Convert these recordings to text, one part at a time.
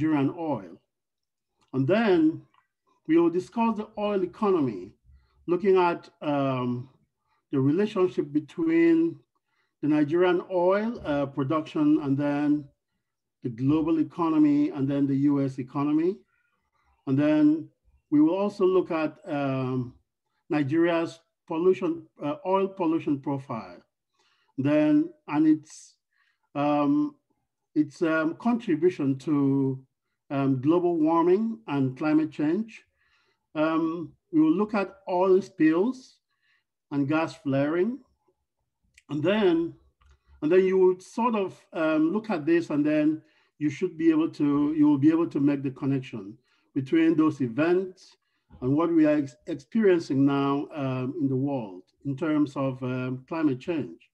Nigerian oil. And then we will discuss the oil economy, looking at um, the relationship between the Nigerian oil uh, production and then the global economy and then the US economy. And then we will also look at um, Nigeria's pollution, uh, oil pollution profile. Then, and its, um, its um, contribution to um, global warming and climate change. Um, we will look at oil spills and gas flaring. And then, and then you would sort of um, look at this and then you should be able to, you will be able to make the connection between those events and what we are ex experiencing now um, in the world in terms of um, climate change.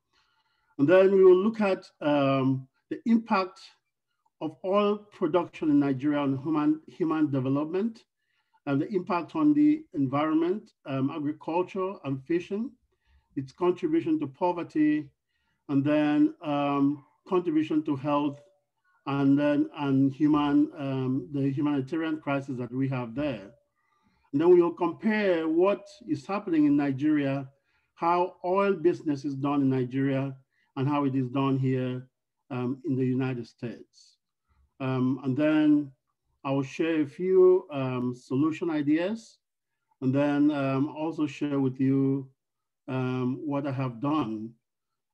And then we will look at um, the impact of oil production in Nigeria on human, human development and the impact on the environment, um, agriculture and fishing, its contribution to poverty, and then um, contribution to health, and then and human um, the humanitarian crisis that we have there. And then we will compare what is happening in Nigeria, how oil business is done in Nigeria, and how it is done here um, in the United States. Um, and then I will share a few um, solution ideas and then um, also share with you um, what I have done,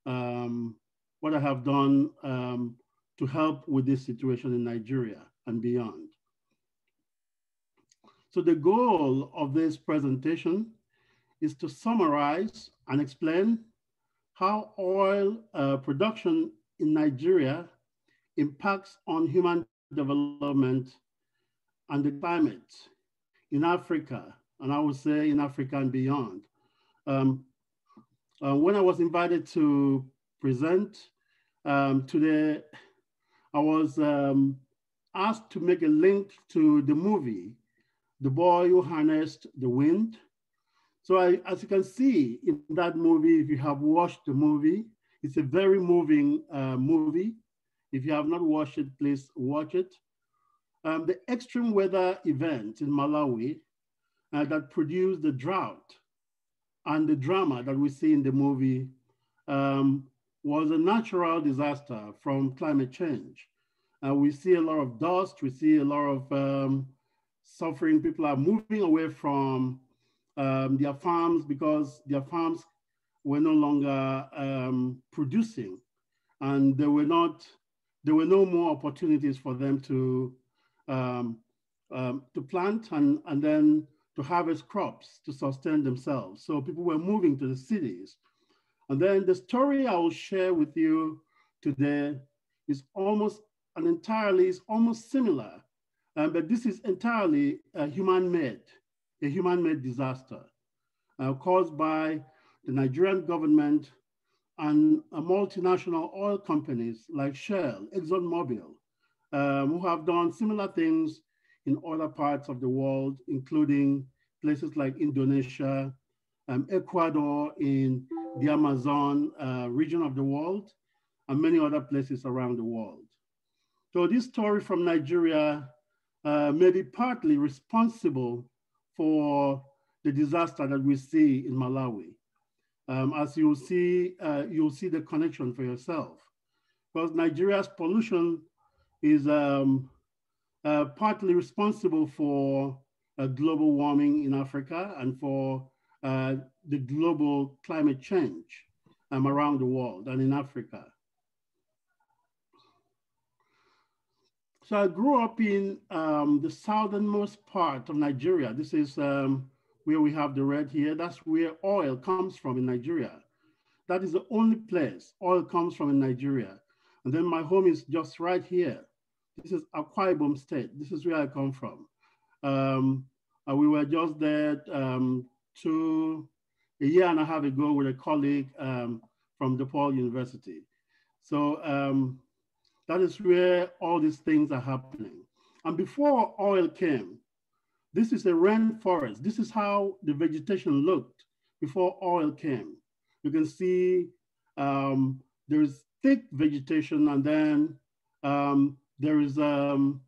um, what I have done um, to help with this situation in Nigeria and beyond. So the goal of this presentation is to summarize and explain how oil uh, production in Nigeria impacts on human development and the climate in Africa, and I would say in Africa and beyond. Um, uh, when I was invited to present um, today, I was um, asked to make a link to the movie, The Boy Who Harnessed the Wind. So I, as you can see in that movie, if you have watched the movie, it's a very moving uh, movie. If you have not watched it, please watch it um, the extreme weather event in Malawi uh, that produced the drought and the drama that we see in the movie um, was a natural disaster from climate change. Uh, we see a lot of dust, we see a lot of um, suffering. People are moving away from um, their farms because their farms were no longer um, producing and they were not, there were no more opportunities for them to um, um, to plant and, and then to harvest crops to sustain themselves. So people were moving to the cities. And then the story I will share with you today is almost an entirely, is almost similar, um, but this is entirely a human-made, a human-made disaster uh, caused by the Nigerian government and multinational oil companies like Shell, ExxonMobil, um, who have done similar things in other parts of the world, including places like Indonesia, um, Ecuador in the Amazon uh, region of the world, and many other places around the world. So this story from Nigeria uh, may be partly responsible for the disaster that we see in Malawi. Um, as you'll see, uh, you'll see the connection for yourself. Because Nigeria's pollution is um, uh, partly responsible for uh, global warming in Africa and for uh, the global climate change um, around the world and in Africa. So I grew up in um, the southernmost part of Nigeria. This is um, where we have the red here. That's where oil comes from in Nigeria. That is the only place oil comes from in Nigeria. And then my home is just right here. This is Akwa Ibom State. This is where I come from. Um, we were just there um, two, a year and a half ago with a colleague um, from DePaul University. So um, that is where all these things are happening. And before oil came, this is a rainforest. This is how the vegetation looked before oil came. You can see um, there's thick vegetation and then um, there is um,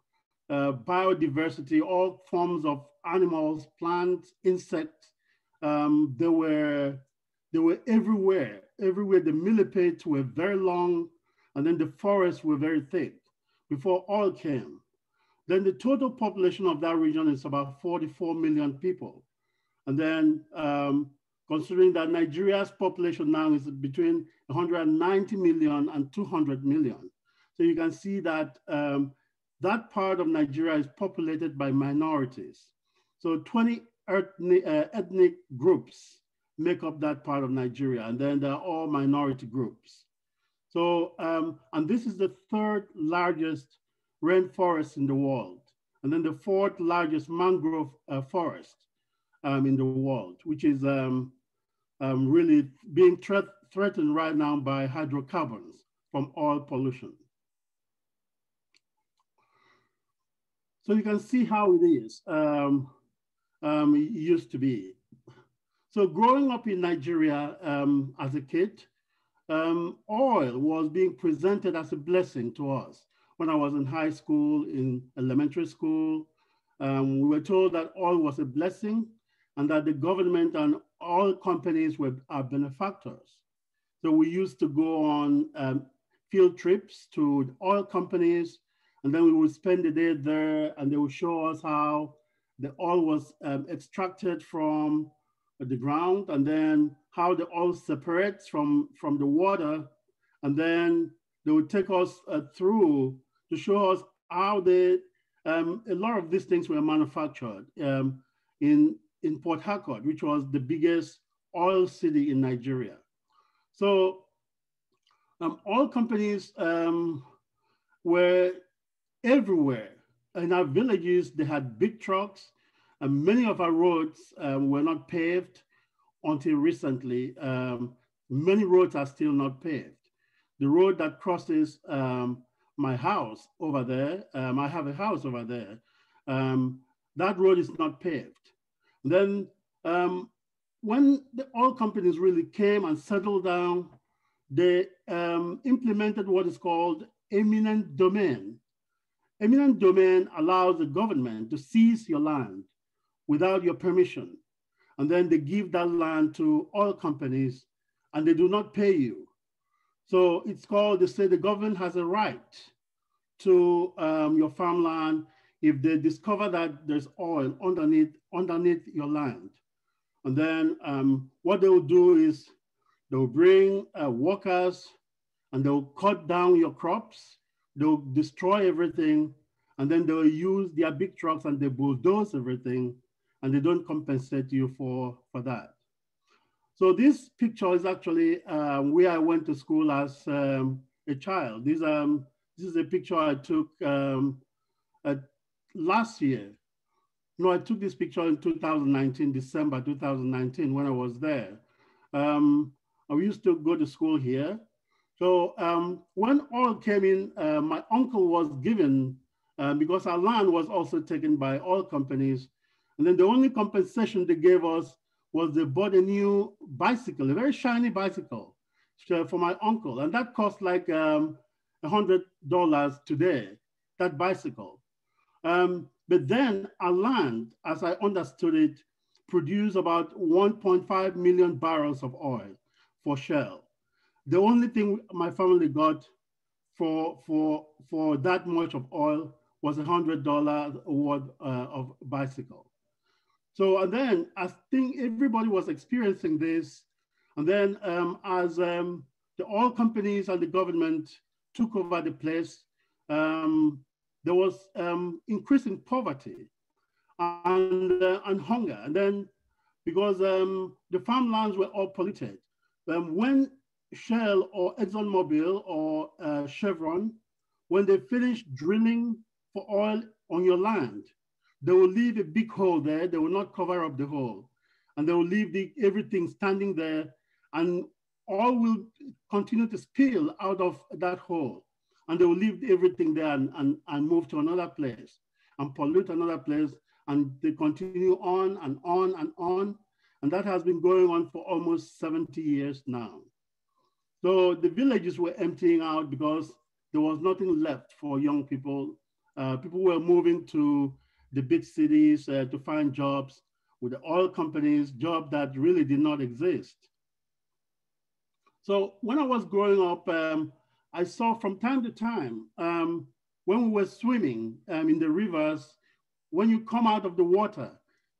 uh, biodiversity, all forms of animals, plants, insects. Um, they were they were everywhere. Everywhere the millipedes were very long, and then the forests were very thick before oil came. Then the total population of that region is about 44 million people. And then um, considering that Nigeria's population now is between 190 million and 200 million. So you can see that um, that part of Nigeria is populated by minorities. So 20 ethnic, uh, ethnic groups make up that part of Nigeria, and then they're all minority groups. So, um, and this is the third largest rainforest in the world, and then the fourth largest mangrove uh, forest um, in the world, which is um, um really being threat threatened right now by hydrocarbons from oil pollution. So you can see how it is, um, um, it used to be. So growing up in Nigeria um, as a kid, um, oil was being presented as a blessing to us. When I was in high school, in elementary school, um, we were told that oil was a blessing and that the government and oil companies were our benefactors. So we used to go on um, field trips to oil companies, and then we would spend the day there, and they would show us how the oil was um, extracted from the ground and then how the oil separates from, from the water. And then they would take us uh, through to show us how they, um, a lot of these things were manufactured um, in, in Port Harcourt, which was the biggest oil city in Nigeria. So um, oil companies um, were everywhere. In our villages, they had big trucks and many of our roads um, were not paved until recently. Um, many roads are still not paved. The road that crosses um, my house over there, um, I have a house over there, um, that road is not paved. Then um, when the oil companies really came and settled down, they implemented what is called eminent domain. Eminent domain allows the government to seize your land without your permission. And then they give that land to oil companies and they do not pay you. So it's called, they say the government has a right to um, your farmland if they discover that there's oil underneath, underneath your land. And then um, what they will do is they'll bring uh, workers and they'll cut down your crops, they'll destroy everything, and then they'll use their big trucks and they bulldoze everything and they don't compensate you for, for that. So this picture is actually um, where I went to school as um, a child. This, um, this is a picture I took um, last year. No, I took this picture in 2019, December 2019, when I was there. Um, I used to go to school here. So um, when oil came in, uh, my uncle was given, uh, because our land was also taken by oil companies, and then the only compensation they gave us was they bought a new bicycle, a very shiny bicycle for my uncle. And that cost like um, $100 today, that bicycle. Um, but then our land, as I understood it, produced about 1.5 million barrels of oil for Shell. The only thing my family got for, for, for that much of oil was a $100 worth uh, of bicycle. So and then I think everybody was experiencing this. And then um, as um, the oil companies and the government took over the place, um, there was um, increasing poverty and, uh, and hunger. And then because um, the farmlands were all polluted, um, when Shell or ExxonMobil or uh, Chevron, when they finish drilling for oil on your land, they will leave a big hole there. They will not cover up the hole. And they will leave the, everything standing there and all will continue to spill out of that hole. And they will leave everything there and, and, and move to another place and pollute another place. And they continue on and on and on. And that has been going on for almost 70 years now. So the villages were emptying out because there was nothing left for young people Uh, people were moving to the big cities uh, to find jobs with the oil companies, jobs that really did not exist. So when I was growing up, um, I saw from time to time, um, when we were swimming um, in the rivers, when you come out of the water,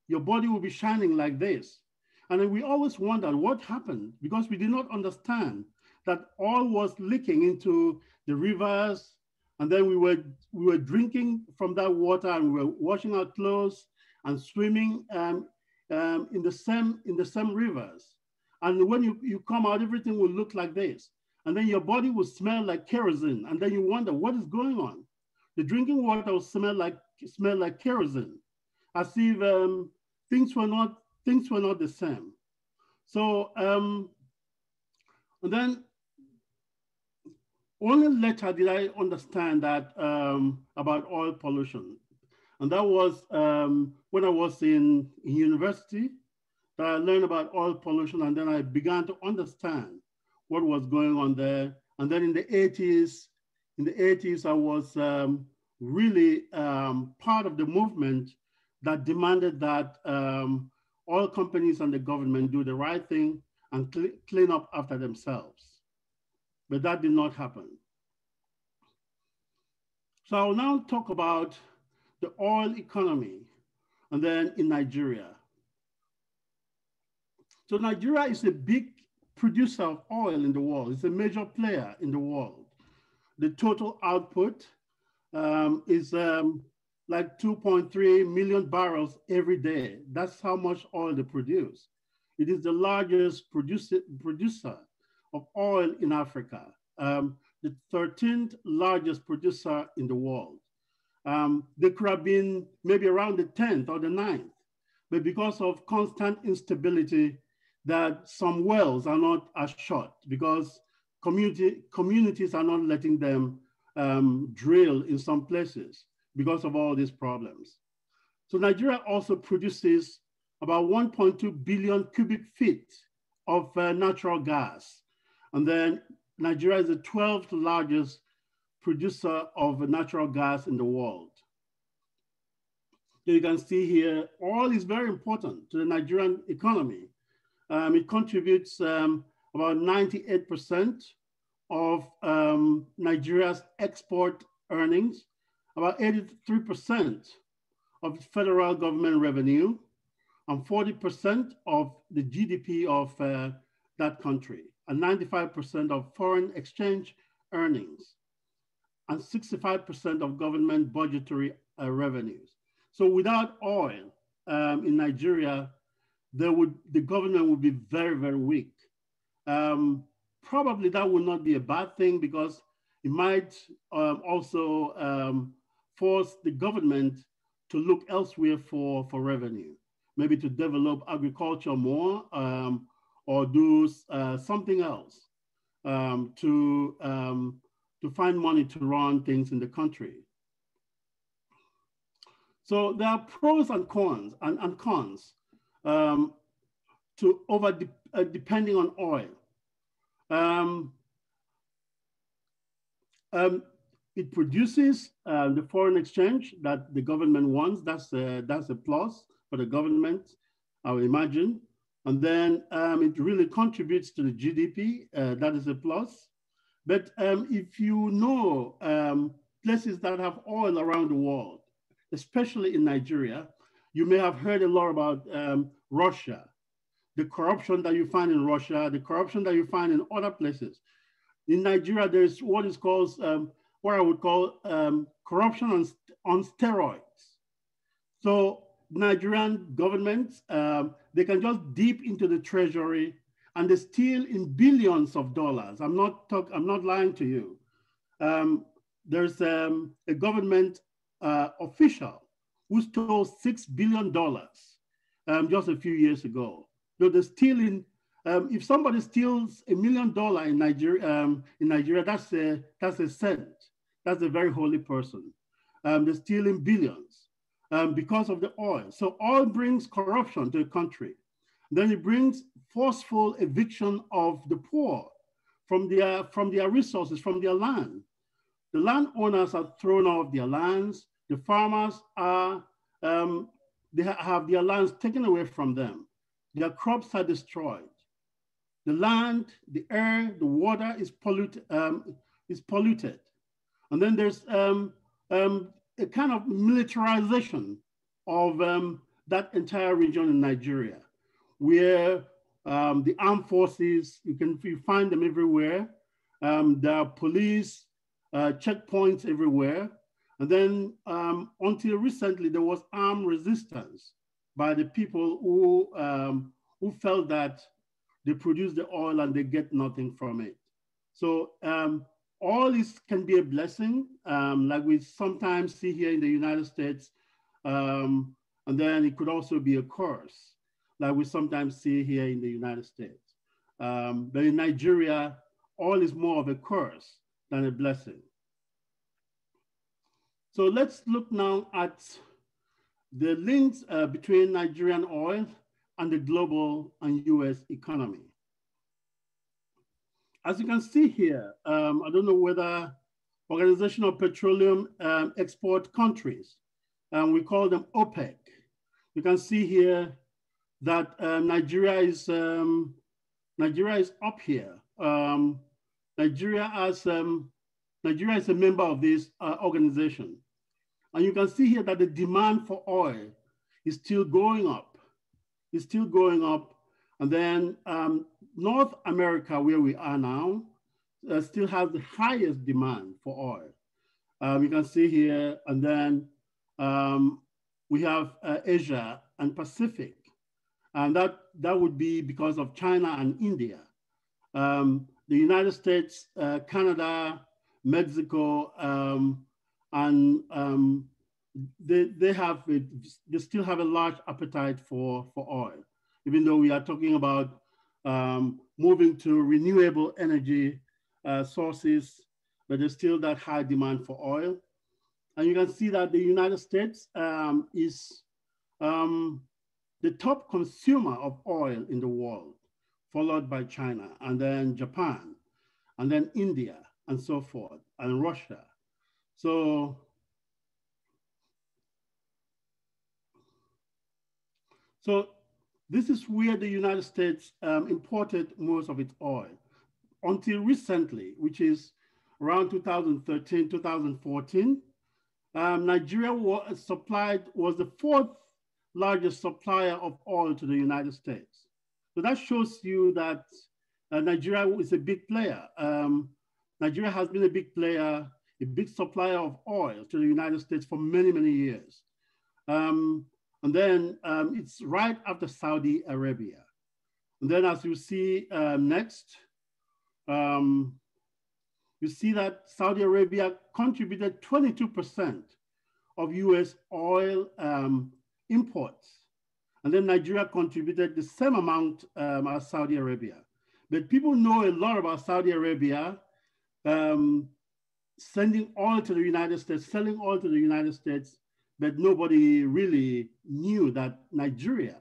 your body will be shining like this. And we always wondered what happened because we did not understand that oil was leaking into the rivers. And then we were, we were drinking from that water and we were washing our clothes and swimming um, um, in, the same, in the same rivers. And when you, you come out, everything will look like this. And then your body will smell like kerosene. And then you wonder, what is going on? The drinking water will smell like, smell like kerosene, as if um, things, were not, things were not the same. So, um, and then only later did I understand that um, about oil pollution. And that was um, when I was in, university that I learned about oil pollution and then I began to understand what was going on there. And then in the 80s, in the 80s, I was um, really um, part of the movement that demanded that um, oil companies and the government do the right thing and cl clean up after themselves. But that did not happen. So I'll now talk about the oil economy and then in Nigeria. So Nigeria is a big producer of oil in the world. It's a major player in the world. The total output um, is um, like 2.3 million barrels every day. That's how much oil they produce. It is the largest producer, producer of oil in Africa, um, the 13th largest producer in the world. Um, they could have been maybe around the 10th or the 9th, but because of constant instability, that some wells are not as shut because community, communities are not letting them um, drill in some places because of all these problems. So Nigeria also produces about 1.2 billion cubic feet of uh, natural gas. And then Nigeria is the 12th largest producer of natural gas in the world. You can see here, oil is very important to the Nigerian economy. Um, it contributes um, about 98% of um, Nigeria's export earnings, about 83% of federal government revenue, and 40% of the GDP of uh, that country, and 95% of foreign exchange earnings, and 65% of government budgetary uh, revenues. So without oil um, in Nigeria, there would, the government would be very, very weak. Um, probably that would not be a bad thing because it might um, also um, force the government to look elsewhere for, for revenue, maybe to develop agriculture more um, or do uh, something else um, to, um, to find money to run things in the country. So there are pros and cons and, and cons um, to over de uh, depending on oil. Um, um, it produces uh, the foreign exchange that the government wants. That's a, that's a plus for the government, I would imagine. And then um, it really contributes to the GDP. Uh, that is a plus. But um, if you know um, places that have oil around the world, especially in Nigeria, you may have heard a lot about um, Russia, the corruption that you find in Russia, the corruption that you find in other places. In Nigeria, there's what is called, um, what I would call um, corruption on, on steroids. So Nigerian governments, um, they can just dip into the treasury and they steal in billions of dollars. I'm not talk, I'm not lying to you. Um, there's um, a government uh, official who stole $6 billion um, just a few years ago. So they're stealing, um, if somebody steals a million dollar in Nigeria, um, in Nigeria, that's a, that's a saint. That's a very holy person. They're stealing billions um, because of the oil. So oil brings corruption to a country. Then it brings forceful eviction of the poor from their, from their resources, from their land. the landowners are thrown off their lands. The farmers are, um, they have their lands taken away from them. Their crops are destroyed. The land, the air, the water is polluted. Um, is polluted. And then there's um, um, a kind of militarization of um, that entire region in Nigeria, where um, the armed forces, you can you find them everywhere. Um, there are police uh, checkpoints everywhere. And then um, until recently, there was armed resistance by the people who, um, who felt that they produce the oil and they get nothing from it. So um, oil is, can be a blessing, um, like we sometimes see here in the United States, um, and then it could also be a curse, like we sometimes see here in the United States. Um, but in Nigeria, oil is more of a curse than a blessing. So let's look now at the links uh, between Nigerian oil and the global and US economy. As you can see here, um, I don't know whether Organization of Petroleum um, Export Countries, um, we call them OPEC. You can see here that um, Nigeria is um, Nigeria is up here. Um, Nigeria as Nigeria is a member of this uh, organization. And you can see here that the demand for oil is still going up. It's still going up. And then um, North America, where we are now, uh, still has the highest demand for oil. Um, you can see here, and then um, we have uh, Asia and Pacific. And that, that would be because of China and India. Um, the United States, uh, Canada, Mexico, um, and um, they, they have, they still have a large appetite for, for oil, even though we are talking about um, moving to renewable energy uh, sources, but there's still that high demand for oil. And you can see that the United States um, is um, the top consumer of oil in the world, followed by China, and then Japan, and then India, and so forth, and Russia. So So this is where the United States um, imported most of its oil until recently, which is around 2013, 2014. Um, Nigeria was supplied, was the fourth largest supplier of oil to the United States. So that shows you that uh, Nigeria is a big player. Um, Nigeria has been a big player, a big supplier of oil to the United States for many, many years. Um, and then um, it's right after Saudi Arabia. And then as you see um, next, um, you see that Saudi Arabia contributed 22% of US oil um, imports. And then Nigeria contributed the same amount um, as Saudi Arabia. But people know a lot about Saudi Arabia um, sending oil to the United States, selling oil to the United States, but nobody really knew that Nigeria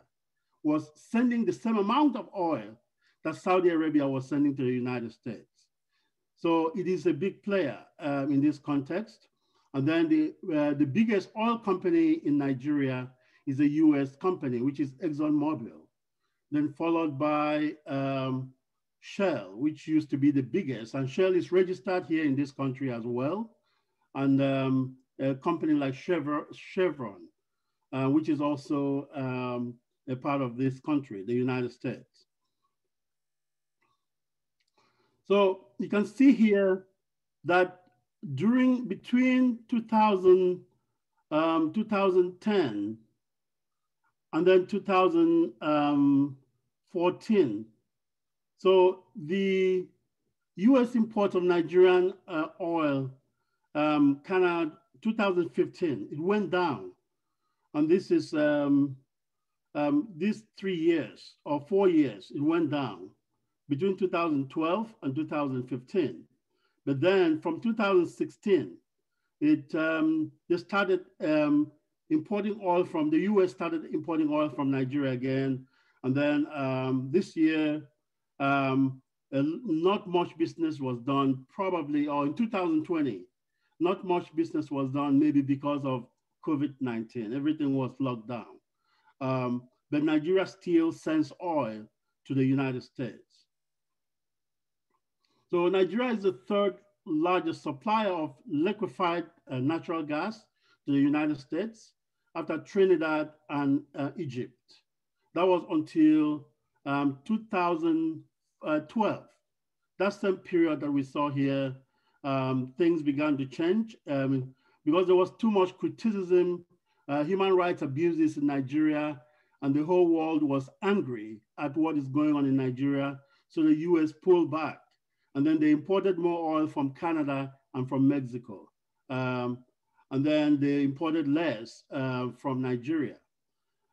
was sending the same amount of oil that Saudi Arabia was sending to the United States. So it is a big player um, in this context. And then the, uh, the biggest oil company in Nigeria is a US company, which is ExxonMobil, then followed by um, Shell, which used to be the biggest. And Shell is registered here in this country as well. And um, a company like Chevron, uh, which is also um, a part of this country, the United States. So you can see here that during between 2000, um, 2010 and then 2014, so the US import of Nigerian uh, oil um, of 2015, it went down. And this is um, um, these three years or four years, it went down between 2012 and 2015. But then from 2016, it um, they started um, importing oil from the US started importing oil from Nigeria again. And then um, this year, um, not much business was done probably, or in 2020, not much business was done, maybe because of COVID-19. Everything was locked down. Um, but Nigeria still sends oil to the United States. So Nigeria is the third largest supplier of liquefied uh, natural gas to the United States after Trinidad and uh, Egypt. That was until um, 2012. That's the period that we saw here, um, things began to change um, because there was too much criticism, uh, human rights abuses in Nigeria, and the whole world was angry at what is going on in Nigeria. So the US pulled back and then they imported more oil from Canada and from Mexico. Um, and then they imported less uh, from Nigeria.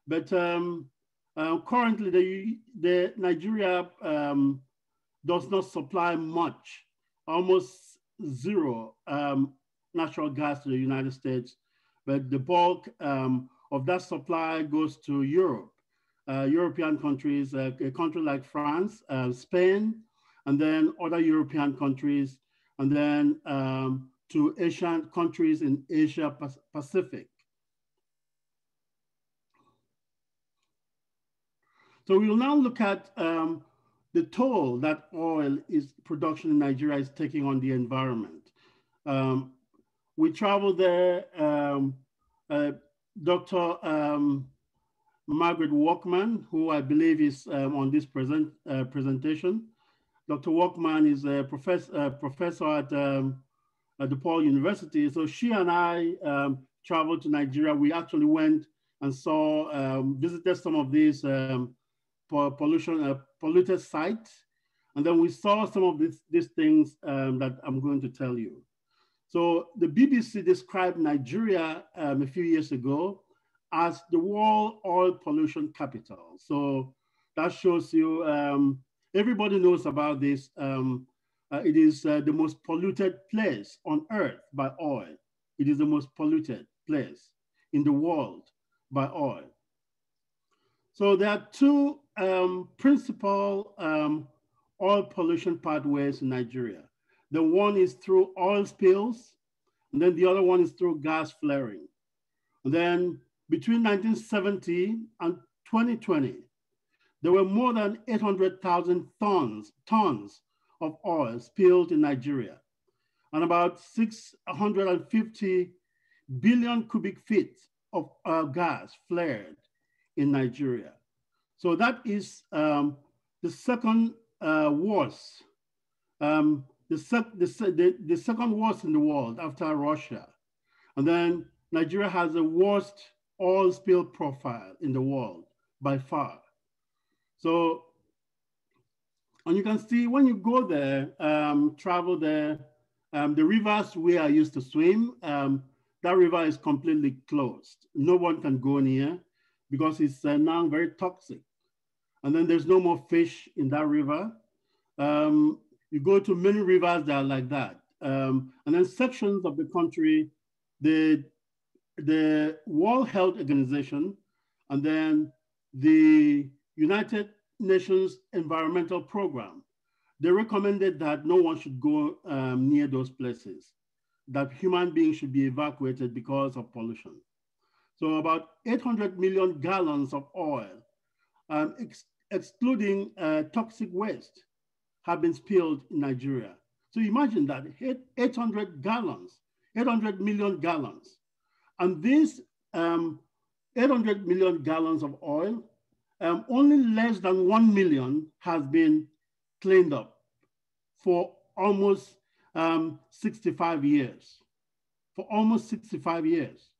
But um, uh, currently, the, the Nigeria um, does not supply much, almost zero um, natural gas to the United States. But the bulk um, of that supply goes to Europe, uh, European countries, uh, a country like France, uh, Spain, and then other European countries, and then um, to Asian countries in Asia Pacific. So we will now look at um, the toll that oil is production in Nigeria is taking on the environment. Um, we traveled there, um, uh, Dr. Um, Margaret Workman, who I believe is um, on this present, uh, presentation, Dr. Workman is a professor, uh, professor at, um, at DePaul University. So she and I um, traveled to Nigeria. We actually went and saw, visited some of these pollution, uh, polluted site. And then we saw some of these, these things um, that I'm going to tell you. So the BBC described Nigeria um, a few years ago as the world oil pollution capital. So that shows you um, Everybody knows about this. Um, uh, it is uh, the most polluted place on earth by oil. It is the most polluted place in the world by oil. So there are two um, principal um, oil pollution pathways in Nigeria. The one is through oil spills, and then the other one is through gas flaring. And then between 1970 and 2020, there were more than 800,000 tons, tons of oil spilled in Nigeria and about 650 billion cubic feet of uh, gas flared in Nigeria. So that is um, the second uh, worst, um, the, sec the, the, the second worst in the world after Russia. And then Nigeria has the worst oil spill profile in the world by far. So, and you can see when you go there, um, travel there, um, the rivers where I used to swim, um, that river is completely closed. No one can go near because it's uh, now very toxic. And then there's no more fish in that river. Um, you go to many rivers that are like that. Um, and then sections of the country, the, the World Health Organization, and then the United Nations Environmental Program, they recommended that no one should go um, near those places, that human beings should be evacuated because of pollution. So about 800 million gallons of oil, um, ex excluding uh, toxic waste, have been spilled in Nigeria. So imagine that 800 gallons, 800 million gallons. And these um, 800 million gallons of oil um, only less than 1 million has been cleaned up for almost um, 65 years. For almost 65 years.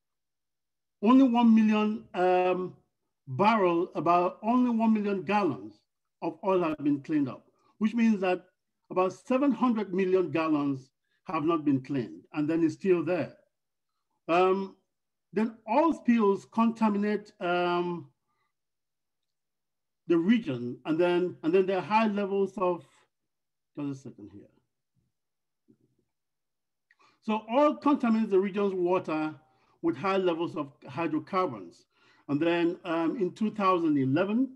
Only 1 million um, barrel, about only 1 million gallons of oil have been cleaned up, which means that about 700 million gallons have not been cleaned, and then it's still there. Um, then oil spills contaminate um, the region, and then and then there are high levels of. Just a second here. So oil contaminates the region's water with high levels of hydrocarbons. And then um, in 2011,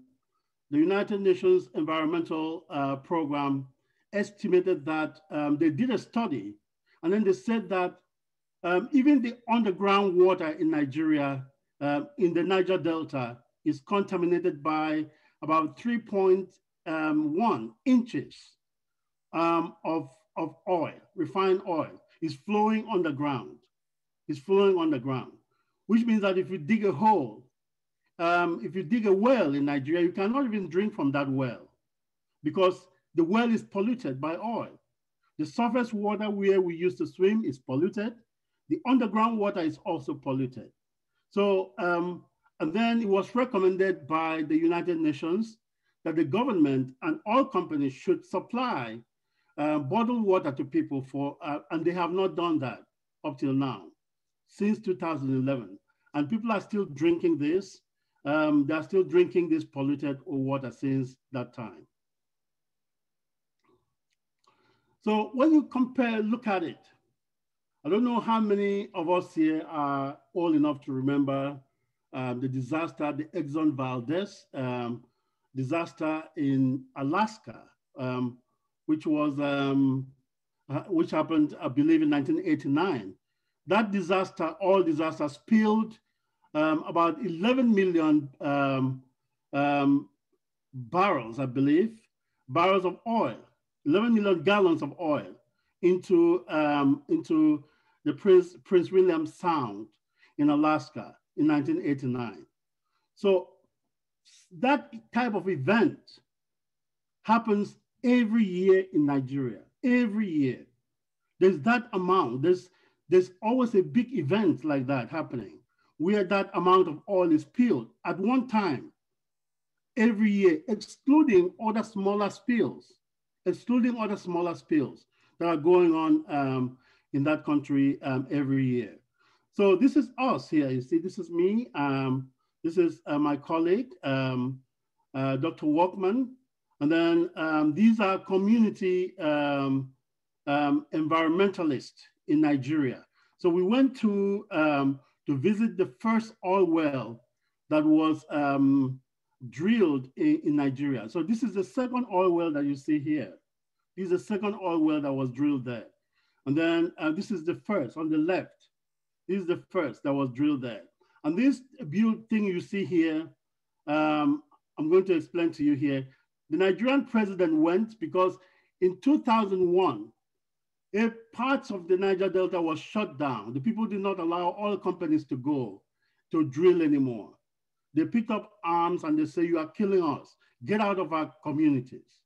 the United Nations Environmental uh, Program estimated that um, they did a study, and then they said that um, even the underground water in Nigeria, uh, in the Niger Delta, is contaminated by about 3.1 um, inches um, of, of oil, refined oil, is flowing underground. Is flowing underground, which means that if you dig a hole, um, if you dig a well in Nigeria, you cannot even drink from that well because the well is polluted by oil. The surface water where we used to swim is polluted. The underground water is also polluted. So, um, and then it was recommended by the United Nations that the government and all companies should supply uh, bottled water to people for, uh, and they have not done that up till now, since 2011. And people are still drinking this. Um, they're still drinking this polluted water since that time. So when you compare, look at it. I don't know how many of us here are old enough to remember um, the disaster, the Exxon Valdez um, disaster in Alaska, um, which was, um, uh, which happened, I believe in 1989. That disaster, all disaster spilled um, about 11 million um, barrels, I believe, barrels of oil 11 million gallons of oil into, um, into the Prince, Prince William Sound in Alaska in 1989. So that type of event happens every year in Nigeria, every year. There's that amount, there's, there's always a big event like that happening where that amount of oil is spilled at one time every year, excluding other smaller spills excluding other smaller spills that are going on um, in that country um, every year. So this is us here. You see, this is me. Um, this is uh, my colleague, um, uh, Dr. Workman. And then um, these are community um, environmentalists in Nigeria. So we went to, to visit the first oil well that was drilled in, in, Nigeria. So this is the second oil well that you see here. This is the second oil well that was drilled there. And then uh, this is the first on the left. This is the first that was drilled there. And this build thing you see here, um, I'm going to explain to you here. The Nigerian president went because in 2001, if parts of the Niger Delta was shut down, the people did not allow oil companies to go to drill anymore. They picked up arms and they say, you are killing us. Get out of our communities.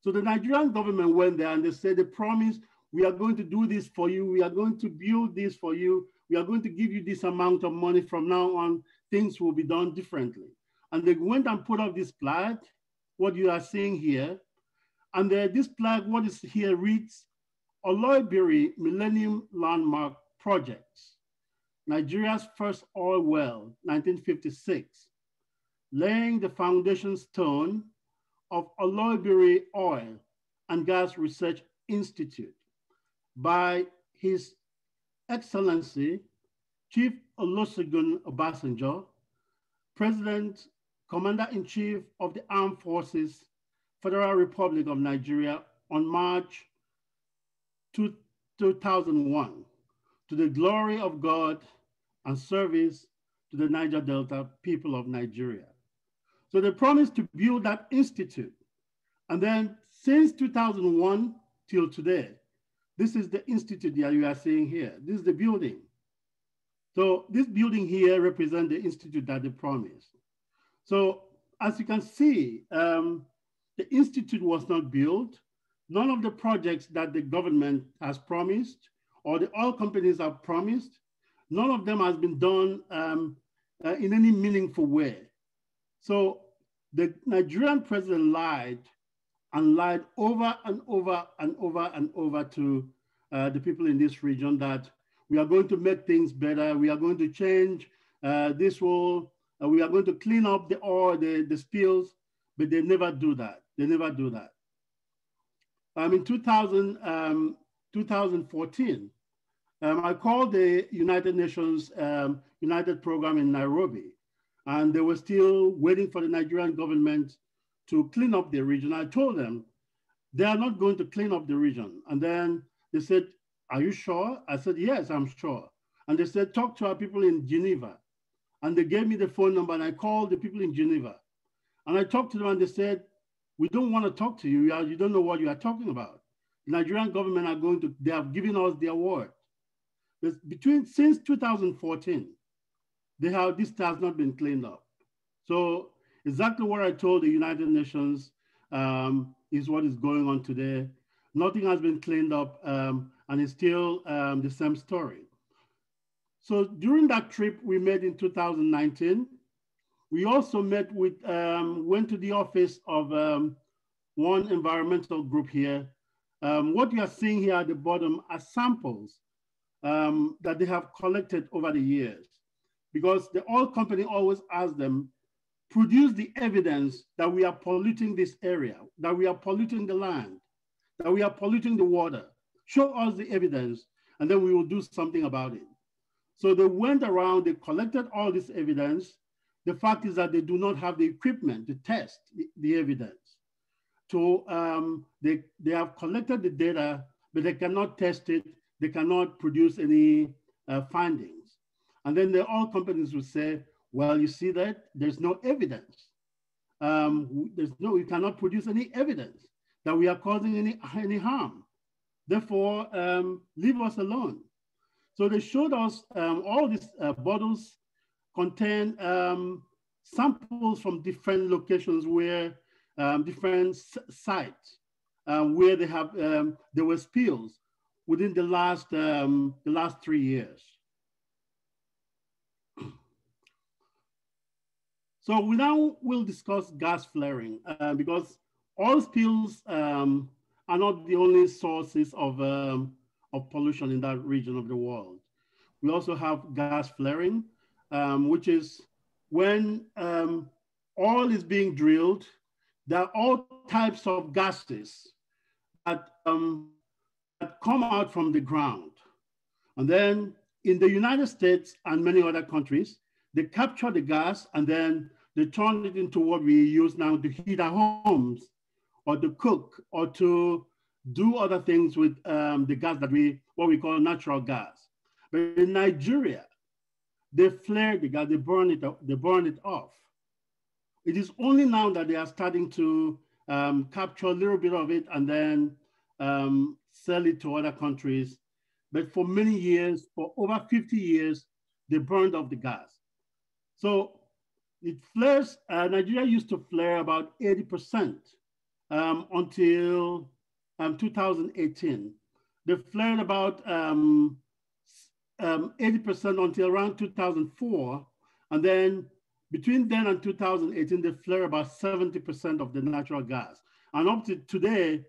So the Nigerian government went there and they said, they promised, we are going to do this for you. We are going to build this for you. We are going to give you this amount of money from now on. Things will be done differently. And they went and put up this plaque, what you are seeing here. And there, this plaque, what is here reads, Oloibiri Millennium Landmark Projects. Nigeria's first oil well, 1956, laying the foundation stone of Oloibiri Oil and Gas Research Institute by His Excellency Chief Olusegun Obasanjo, President, Commander-in-Chief of the Armed Forces, Federal Republic of Nigeria on March 2001 to the glory of God and service to the Niger Delta people of Nigeria. So they promised to build that institute. And then since 2001 till today, this is the institute that you are seeing here. This is the building. So this building here represents the institute that they promised. So as you can see, um, the institute was not built. None of the projects that the government has promised or the oil companies have promised, none of them has been done um, uh, in any meaningful way. So the Nigerian president lied and lied over and over and over and over to uh, the people in this region that we are going to make things better. We are going to change uh, this will, we are going to clean up the oil, the, the spills, but they never do that. They never do that. Um, in 2000, um, 2014, um, I called the United Nations um, United Program in Nairobi, and they were still waiting for the Nigerian government to clean up the region. I told them they are not going to clean up the region. And then they said, are you sure? I said, yes, I'm sure. And they said, talk to our people in Geneva. And they gave me the phone number and I called the people in Geneva. And I talked to them and they said, we don't want to talk to you. You don't know what you are talking about. The Nigerian government are going to, they have given us the award. between, since 2014, they have, this has not been cleaned up. So exactly what I told the United Nations um, is what is going on today. Nothing has been cleaned up um, and it's still um, the same story. So during that trip we made in 2019, we also met with, um, went to the office of um, one environmental group here. Um, what you are seeing here at the bottom are samples um, that they have collected over the years because the oil company always asks them, produce the evidence that we are polluting this area, that we are polluting the land, that we are polluting the water. Show us the evidence and then we will do something about it. So they went around, they collected all this evidence. The fact is that they do not have the equipment to test the, evidence. So um, they, they have collected the data, but they cannot test it. They cannot produce any uh, findings. And then the oil companies will say, well, you see that there's no evidence. Um, there's no, we cannot produce any evidence that we are causing any, any harm. Therefore, um, leave us alone. So they showed us um, all these uh, bottles contain um, samples from different locations where um, different sites um, where they have um, there were spills within the last um, the last three years. So we now will discuss gas flaring uh, because oil spills um, are not the only sources of, um, of pollution in that region of the world. We also have gas flaring, um, which is when um, oil is being drilled, there are all types of gases that, um, that come out from the ground. And then in the United States and many other countries, they capture the gas and then they turn it into what we use now to heat our homes or to cook or to do other things with um, the gas that we, what we call natural gas. But in Nigeria, they flare the gas, they burn it, they burn it off. It is only now that they are starting to um, capture a little bit of it and then um, sell it to other countries. But for many years, for over 50 years, they burned off the gas. So it flares, uh, Nigeria used to flare about 80% um, until um, 2018. They flared about 80% um, um, until around 2004. And then between then and 2018, they flare about 70% of the natural gas. And up to today,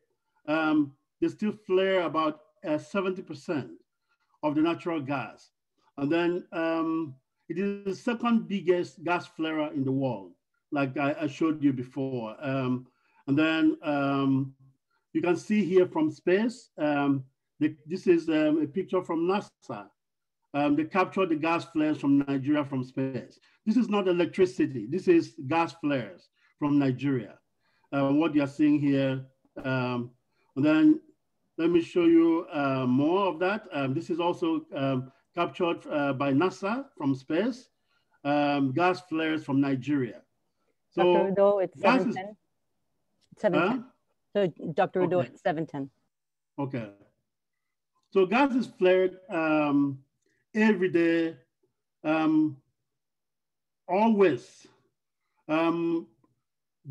um, they still flare about 70% uh, of the natural gas. And then um, it is the second biggest gas flare in the world, like I, I showed you before. Um, and then um, you can see here from space, um, the, this is um, a picture from NASA. Um, they captured the gas flares from Nigeria from space. This is not electricity. This is gas flares from Nigeria. Uh, what you're seeing here. Um, and then let me show you uh, more of that. Um, this is also um, captured uh, by NASA from space, um, gas flares from Nigeria. So Dr. Udo, it's 710. 710. Huh? So Dr. Udo, okay. it's 710. Okay. So gas is flared um, every day, um, always, um,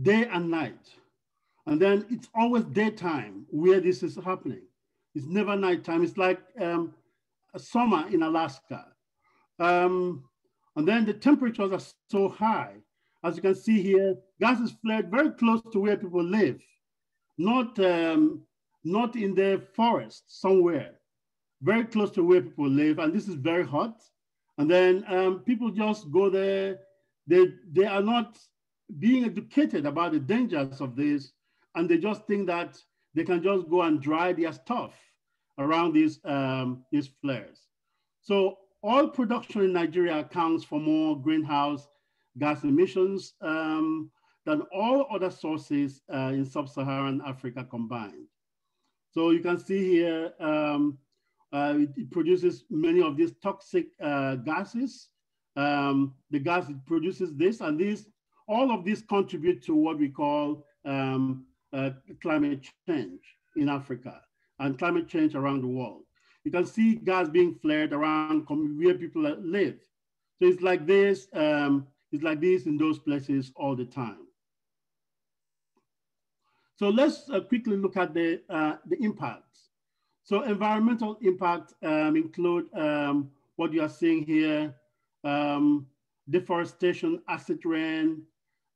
day and night. And then it's always daytime where this is happening. It's never nighttime. It's like um, summer in Alaska. Um, and then the temperatures are so high. As you can see here, gas is flared very close to where people live, not, um, not in the forest somewhere, very close to where people live. And this is very hot. And then um, people just go there. They, they are not being educated about the dangers of this. And they just think that they can just go and dry their stuff around these, um, these flares. So oil production in Nigeria accounts for more greenhouse gas emissions um, than all other sources uh, in sub-Saharan Africa combined. So you can see here, um, uh, it, it, produces many of these toxic uh, gases. Um, the gas produces this and this, all of these contribute to what we call um, uh, climate change in Africa and climate change around the world. You can see gas being flared around where people live. So it's like this, um, it's like this in those places all the time. So let's uh, quickly look at the, uh, the impacts. So environmental impact um, include um, what you are seeing here, um, deforestation, acid rain,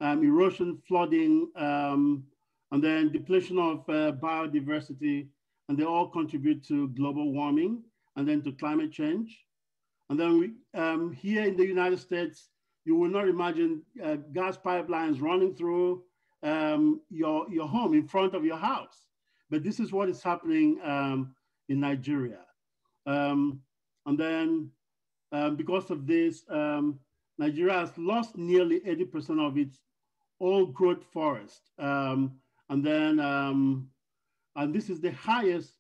um, erosion, flooding, um, and then depletion of uh, biodiversity, and they all contribute to global warming and then to climate change. And then we, um, here in the United States, you will not imagine uh, gas pipelines running through your, your home in front of your house. But this is what is happening um, in Nigeria. Um, and then um, because of this, um, Nigeria has lost nearly 80% of its old growth forest. Um, and then, and this is the highest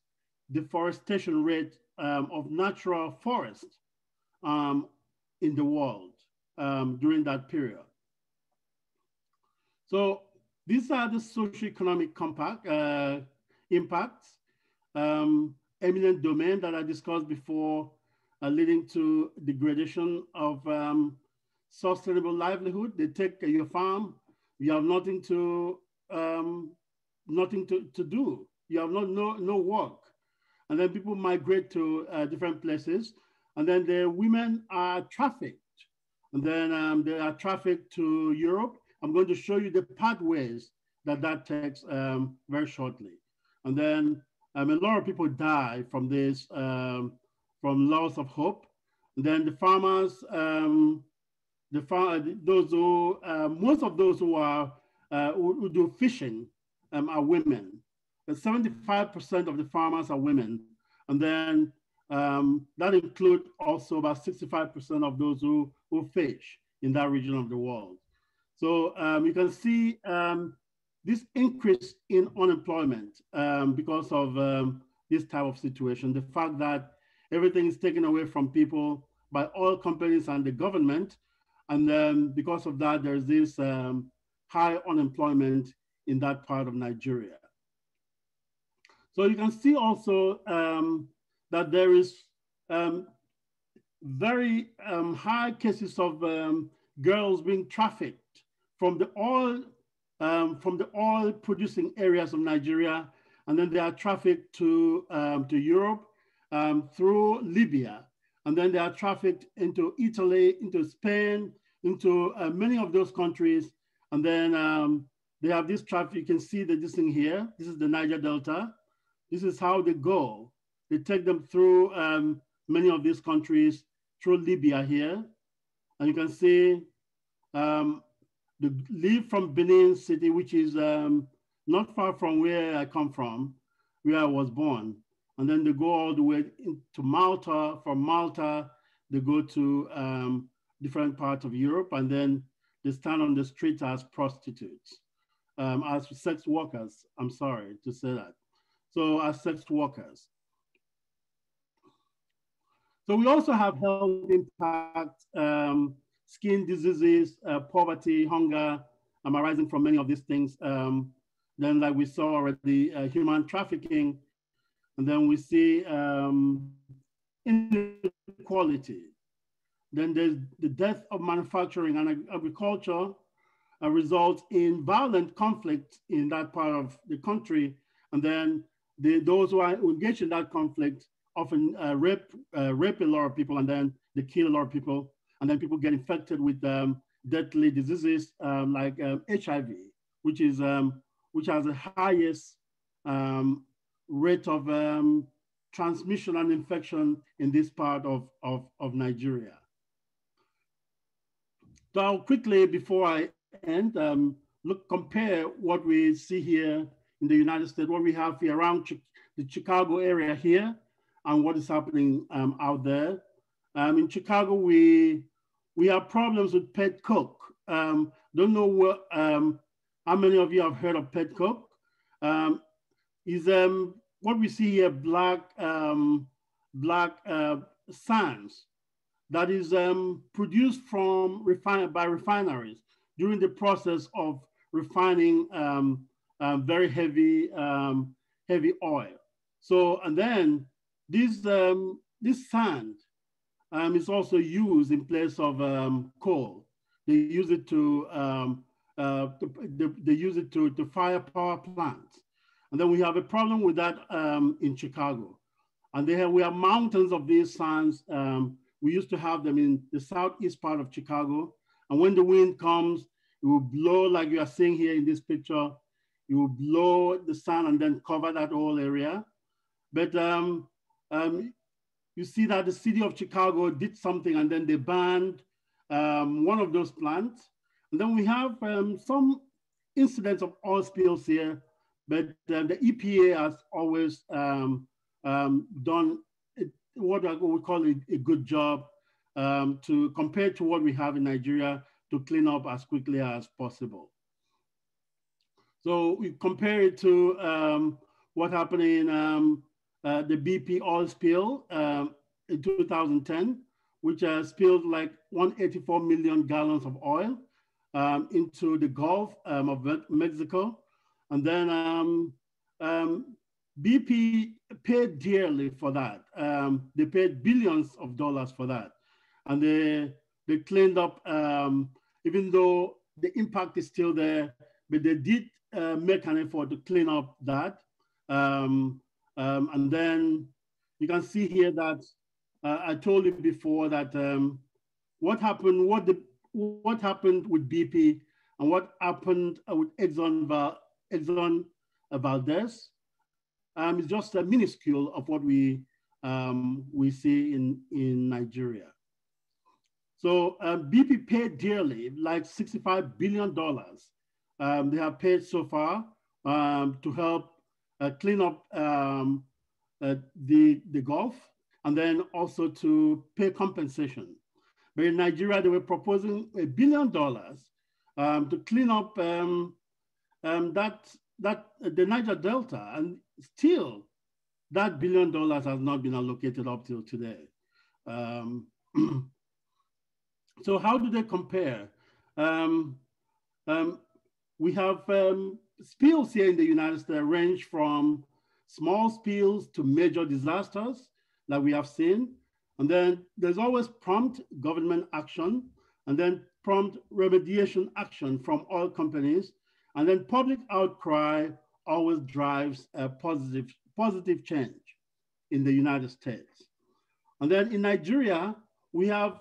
deforestation rate of natural forest in the world during that period. So these are the socioeconomic compact, uh, impacts, um, eminent domain that I discussed before, uh, leading to degradation of um, sustainable livelihood. They take your farm, you have nothing to, um, nothing to, to do. You have not, no, no work. And then people migrate to uh, different places. And then the women are trafficked. And then um, they are trafficked to Europe I'm going to show you the pathways that that takes um, very shortly. And then um, a lot of people die from this, um, from loss of hope. And then the farmers, um, the far, those who, uh, most of those who are uh, who, who, do fishing um, are women. 75% of the farmers are women. And then um, that includes also about 65% of those who, who fish in that region of the world. So you can see this increase in unemployment um, because of um, this type of situation. The fact that everything is taken away from people by oil companies and the government. And then because of that, there's this um, high unemployment in that part of Nigeria. So you can see also um, that there is very high cases of girls being trafficked from the oil um, from the oil producing areas of Nigeria, and then they are trafficked to um, to Europe um, through Libya, and then they are trafficked into Italy, into Spain, into uh, many of those countries, and then um, they have this traffic. You can see that this thing here. This is the Niger Delta. This is how they go. They take them through um, many of these countries through Libya here, and you can see um, the leave from Benin City, which is um, not far from where I come from, where I was born. And then they go all the way to Malta. From Malta, they go to um, different parts of Europe, and then they stand on the street as prostitutes, um, as sex workers. I'm sorry to say that. So as sex workers. So we also have health impact um, skin diseases, uh, poverty, hunger um, arising from many of these things. Um, then like we saw already, uh, human trafficking, and then we see um, inequality. Then there's the death of manufacturing and agriculture uh, results in violent conflict in that part of the country. And then the, those who are engaged in that conflict often uh, rape, uh, rape a lot of people and then they kill a lot of people and then people get infected with um, deadly diseases um, like um, HIV, which is um, which has the highest um, rate of um, transmission and infection in this part of, of, of Nigeria. I'll quickly, before I end, look compare what we see here in the United States, what we have here around the Chicago area here, and what is happening out there. Um, in Chicago, we we have problems with pet coke. Um, don't know what, um, how many of you have heard of pet coke. Um, is um, what we see here black, um, black uh, sands that is produced from refine by refineries during the process of refining um, very heavy, heavy oil. So, and then this, this sand um, is also used in place of um, coal. They use it to, um, uh, they, they, use it to, to fire power plants. And then we have a problem with that um, in Chicago. And have, we have mountains of these sands. Um, we used to have them in the southeast part of Chicago. And when the wind comes, it will blow like you are seeing here in this picture. It will blow the sun and then cover that whole area. But um, um, you see that the city of Chicago did something and then they banned um, one of those plants. And then we have um, some incidents of oil spills here, but uh, the EPA has always um, um, done it, what we call a, a good job um, to compare to what we have in Nigeria to clean up as quickly as possible. So we compare it to um, what happened in uh, the BP oil spill um, in 2010, which uh, spilled like 184 million gallons of oil um, into the Gulf um, of Mexico. And then um, um, BP paid dearly for that. Um, they paid billions of dollars for that. And they, they cleaned up, even though the impact is still there, but they did uh, make an effort to clean up that. Um, um, and then you can see here that uh, I told you before that um, what happened, what the what happened with BP and what happened uh, with Exxon, Val, Exxon Valdez um, is just a minuscule of what we um, we see in in Nigeria. So um, BP paid dearly, like $65 billion. Um, they have paid so far um, to help clean up um, uh, the, the Gulf and then also to pay compensation. But in Nigeria, they were proposing a billion dollars um, to clean up um, um, that, that uh, the Niger Delta, and still that billion dollars has not been allocated up till today. Um, so how do they compare? Um, um, we have um, spills here in the United States range from small spills to major disasters that we have seen. And then there's always prompt government action and then prompt remediation action from oil companies. And then public outcry always drives a positive, positive change in the United States. And then in Nigeria, we have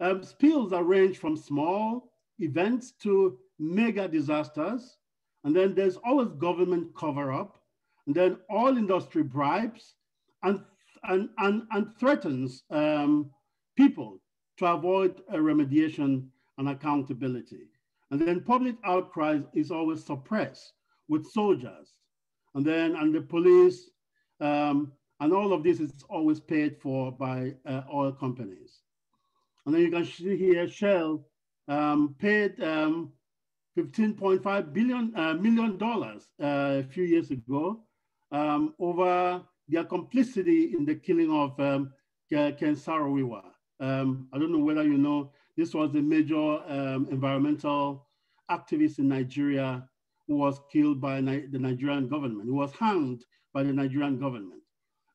um, spills that range from small events to mega disasters. And then there's always government cover up. And then oil industry bribes and, and, and, and threatens um, people to avoid remediation and accountability. And then public outcry is always suppressed with soldiers. And then, and the police, um, and all of this is always paid for by uh, oil companies. And then you can see here Shell um, paid um, 15.5 billion uh, million dollars uh, a few years ago um, over their complicity in the killing of um, Ken Saro-Wiwa. Um, I don't know whether you know, this was a major um, environmental activist in Nigeria who was killed by Ni the Nigerian government. He was hanged by the Nigerian government.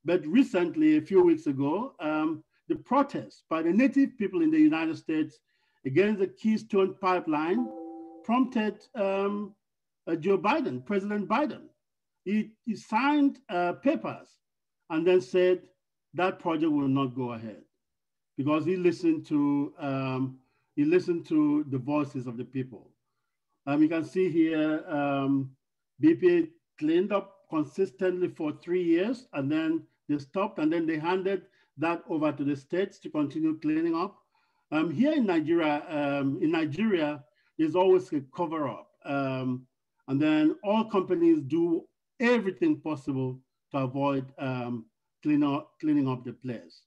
But recently, a few weeks ago, um, the protests by the native people in the United States against the Keystone Pipeline prompted um, uh, Joe Biden, President Biden. He, he signed uh, papers and then said that project will not go ahead because he listened to um, he listened to the voices of the people. Um, you can see here um, BP cleaned up consistently for three years and then they stopped and then they handed that over to the states to continue cleaning up. Um, here in Nigeria, um, in Nigeria, there's always a cover up. Um, and then all companies do everything possible to avoid um, clean up, cleaning up the place.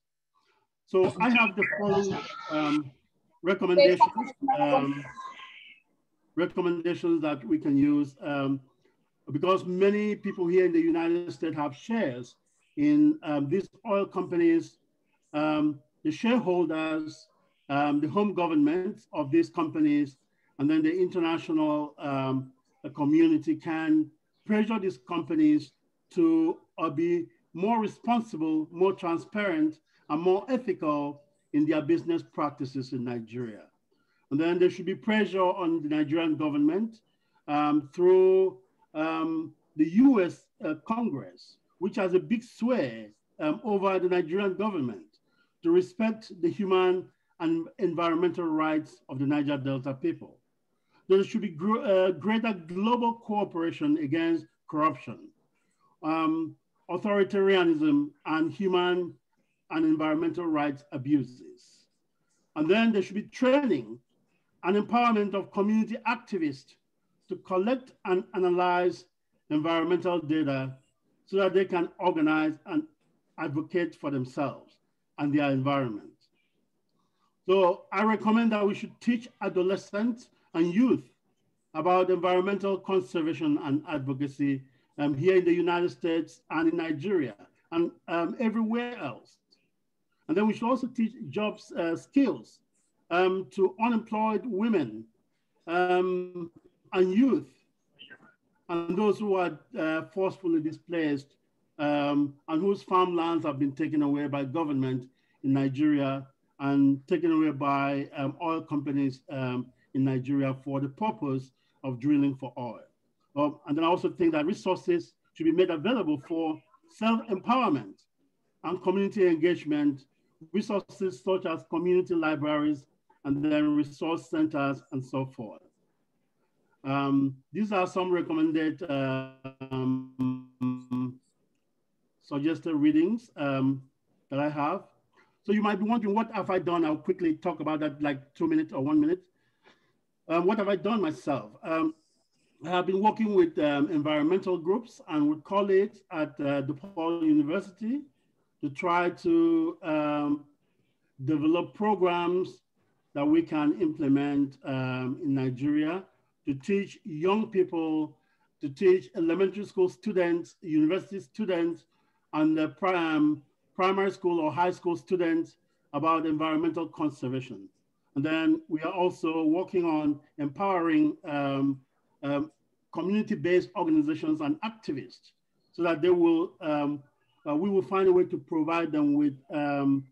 So I have the following um, recommendations, um, recommendations that we can use um, because many people here in the United States have shares in um, these oil companies, um, the shareholders, the home governments of these companies, and then the international um, community can pressure these companies to uh, be more responsible, more transparent, and more ethical in their business practices in Nigeria. And then there should be pressure on the Nigerian government um, through um, the US uh, Congress, which has a big sway um, over the Nigerian government to respect the human and environmental rights of the Niger Delta people. There should be gr uh, greater global cooperation against corruption, um, authoritarianism, and human and environmental rights abuses. And then there should be training and empowerment of community activists to collect and analyze environmental data so that they can organize and advocate for themselves and their environment. So I recommend that we should teach adolescents and youth about environmental conservation and advocacy um, here in the United States and in Nigeria and um, everywhere else. And then we should also teach jobs uh, skills um, to unemployed women um, and youth and those who are uh, forcefully displaced um, and whose farmlands have been taken away by government in Nigeria and taken away by um, oil companies in Nigeria for the purpose of drilling for oil. Um, and then I also think that resources should be made available for self-empowerment and community engagement, resources such as community libraries and then resource centers and so forth. Um, these are some recommended um, suggested readings um, that I have. So you might be wondering, what have I done? I'll quickly talk about that like two minutes or one minute. Um, what have I done myself? Um, I have been working with um, environmental groups and with colleagues at uh, DePaul University to try to um, develop programs that we can implement um, in Nigeria to teach young people, to teach elementary school students, university students, and the prim primary school or high school students about environmental conservation. And then we are also working on empowering um, um, community-based organizations and activists so that they will, um, uh, we will find a way to provide them with um,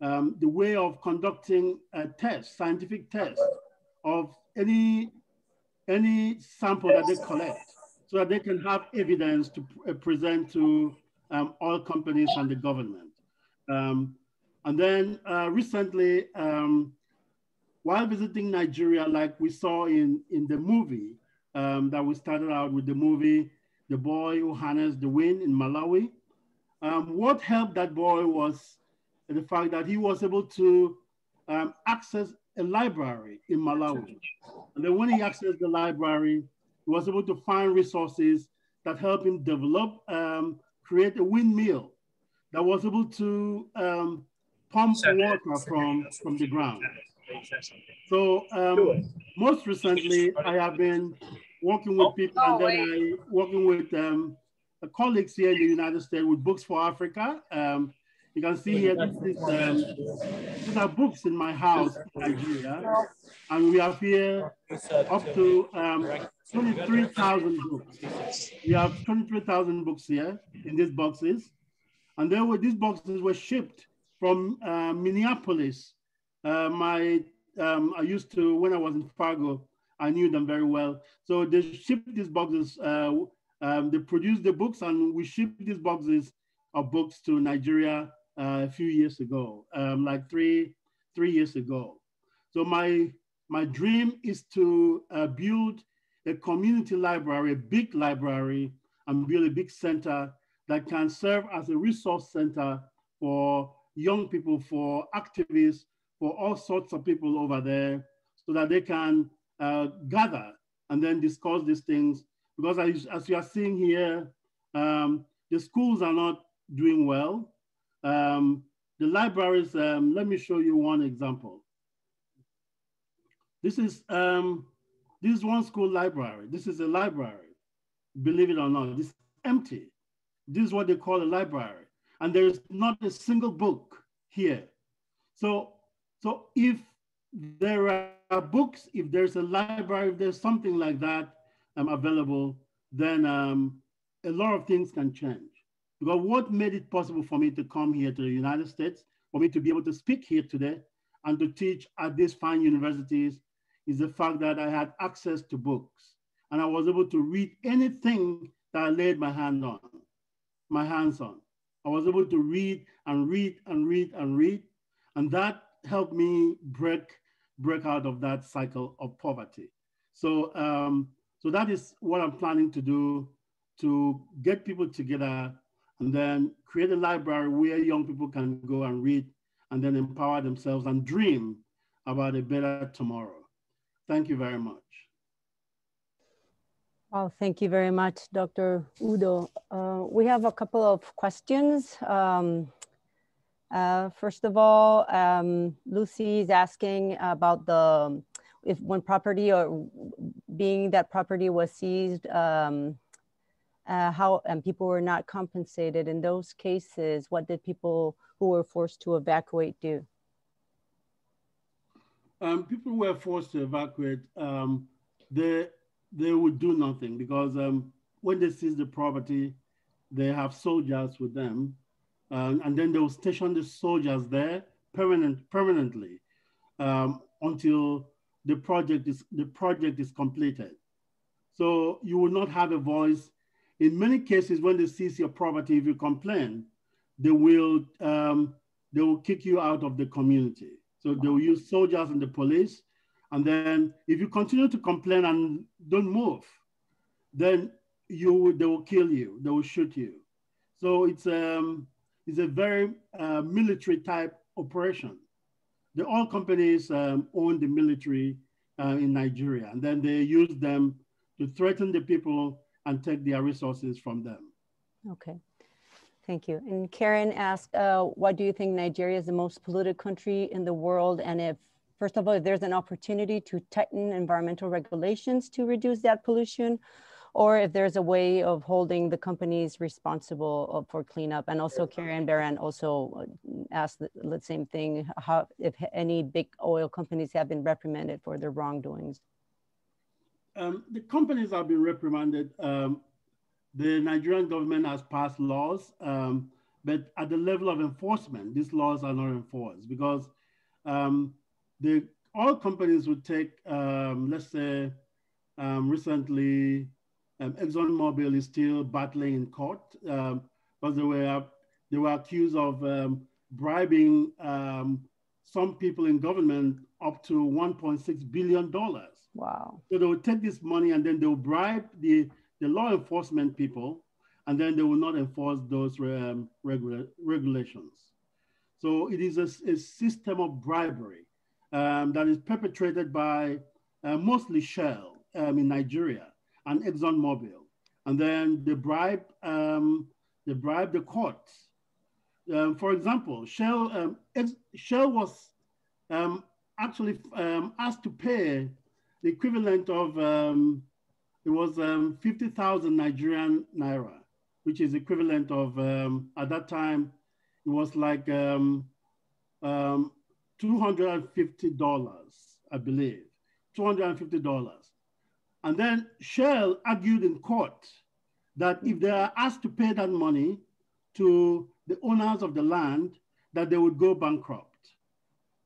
um, the way of conducting a test, scientific test of any, any sample that they collect so that they can have evidence to uh, present to um, oil companies and the government. And then uh, recently, while visiting Nigeria, like we saw in, in the movie um, that we started out with the movie, The Boy Who Harnessed the Wind in Malawi, um, what helped that boy was the fact that he was able to um, access a library in Malawi. And then when he accessed the library, he was able to find resources that helped him develop, um, create a windmill that was able to um, pump water from, from the ground. So um, most recently, I have been working with people and then I working with um, colleagues here in the United States with Books for Africa. Um, you can see here, this is, um, these are books in my house in Nigeria. And we have here up to um, 23,000 books. We have 23,000 books here in these boxes. And then were, these boxes were shipped from uh, Minneapolis. Uh, my, um, I used to, when I was in Fargo, I knew them very well. So they shipped these boxes, uh, um, they produced the books and we shipped these boxes of books to Nigeria uh, a few years ago, um, like three, three years ago. So my, my dream is to uh, build a community library, a big library, and build a big center that can serve as a resource center for young people, for activists, for all sorts of people over there, so that they can uh, gather and then discuss these things. Because as, as you are seeing here, um, the schools are not doing well. Um, the libraries, um, let me show you one example. This is, um, this is one school library. This is a library, believe it or not, it's empty. This is what they call a library. and there's not a single book here. So, so if there are books, if there's a library, if there's something like that um, available, then um, a lot of things can change. Because what made it possible for me to come here to the United States, for me to be able to speak here today and to teach at these fine universities is the fact that I had access to books and I was able to read anything that I laid my hand on, my hands on. I was able to read and read and read and read. And that helped me break, break out of that cycle of poverty. So, um, so that is what I'm planning to do to get people together and then create a library where young people can go and read and then empower themselves and dream about a better tomorrow. Thank you very much. Oh, thank you very much, Dr. Udo. Uh, we have a couple of questions. Um, uh, first of all, um, Lucy is asking about the, if when property or being that property was seized, um, uh, how and people were not compensated in those cases, what did people who were forced to evacuate do? Um, people who were forced to evacuate, um, the they would do nothing because um, when they seize the property, they have soldiers with them, uh, and then they will station the soldiers there permanent, permanently um, until the project is the project is completed. So you will not have a voice. In many cases, when they seize your property, if you complain, they will um, they will kick you out of the community. So they will use soldiers and the police and then if you continue to complain and don't move, then you they will kill you, they will shoot you. So it's, um, it's a very uh, military type operation. The oil companies um, own the military uh, in Nigeria, and then they use them to threaten the people and take their resources from them. Okay, thank you. And Karen asked, uh, why do you think Nigeria is the most polluted country in the world? And if First of all, if there's an opportunity to tighten environmental regulations to reduce that pollution, or if there's a way of holding the companies responsible uh, for cleanup. And also Karen Baran also uh, asked the, same thing, how, if any big oil companies have been reprimanded for their wrongdoings. Um, the companies have been reprimanded. Um, the Nigerian government has passed laws, um, but at the level of enforcement, these laws are not enforced because um, the oil companies would take, um, let's say, um, recently, um, ExxonMobil is still battling in court um, because they were they were accused of um, bribing um, some people in government up to 1.6 billion dollars. Wow! So they would take this money and then they will bribe the the law enforcement people, and then they will not enforce those regula regulations. So it is a, a system of bribery um, that is perpetrated by uh, mostly Shell um, in Nigeria and ExxonMobil. And then they bribe, um, they bribe the courts. Um, for example, Shell, um, Shell was um, actually asked to pay the equivalent of, it was 50,000 Nigerian Naira, which is equivalent of, at that time, it was like um, um, $250, I believe, $250. And then Shell argued in court that if they are asked to pay that money to the owners of the land, that they would go bankrupt.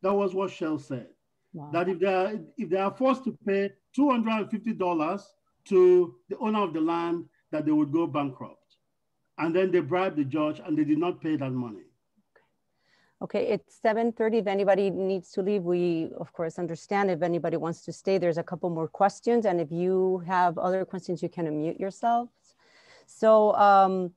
That was what Shell said. Wow. That if they, are, if they are forced to pay $250 to the owner of the land, that they would go bankrupt. And then they bribed the judge and they did not pay that money. Okay, it's 7.30. If anybody needs to leave, we of course understand. If anybody wants to stay, there's a couple more questions. And if you have other questions, you can unmute yourselves. So um,